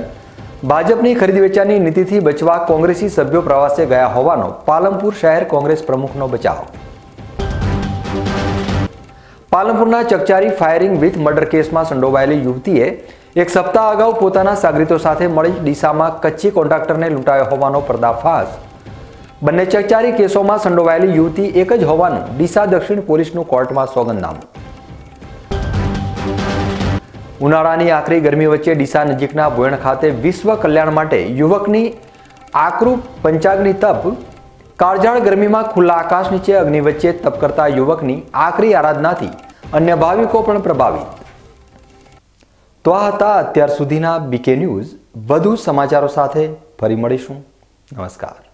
ભાજપની ખરીદ વેચાણની નીતિથી બચવા કોંગ્રેસી સભ્યો પ્રવાસે ગયા હોવાનો પાલનપુર શહેર કોંગ્રેસ પ્રમુખનો બચાવ. પાલનપુરના ચકચારી ફાયરિંગ વિથ મર્ડર કેસમાં સંડોવાયેલી યુવતીએ એક સપ્તાહ અગાઉ પોતાના સાગરીતો સાથે મળી ડીસામાં કચ્છી કોન્ટ્રાક્ટરને લૂંટાયો હોવાનો પર્દાફાશ. બંને ચકચારી કેસોમાં સંડોવાયેલી યુવતી એક જ હોવાનું ડીસા દક્ષિણ પોલીસનું કોર્ટમાં સોગંદનામું. ઉનાળાની આખરી ગરમી વચ્ચે ડીસા નજીકના ભોયણ ખાતે વિશ્વ કલ્યાણ માટે યુવકની આકરૂપ પંચાગની તપ કાળઝાળ ગરમીમાં ખુલ્લા આકાશ નીચે અગ્નિ વચ્ચે તપ કરતા યુવકની આકરી આરાધનાથી અન્ય ભાવિકો પણ પ્રભાવિત. તો આ હતા અત્યાર સુધીના બીકે ન્યૂઝ. વધુ સમાચારો સાથે ફરી મળીશું. નમસ્કાર.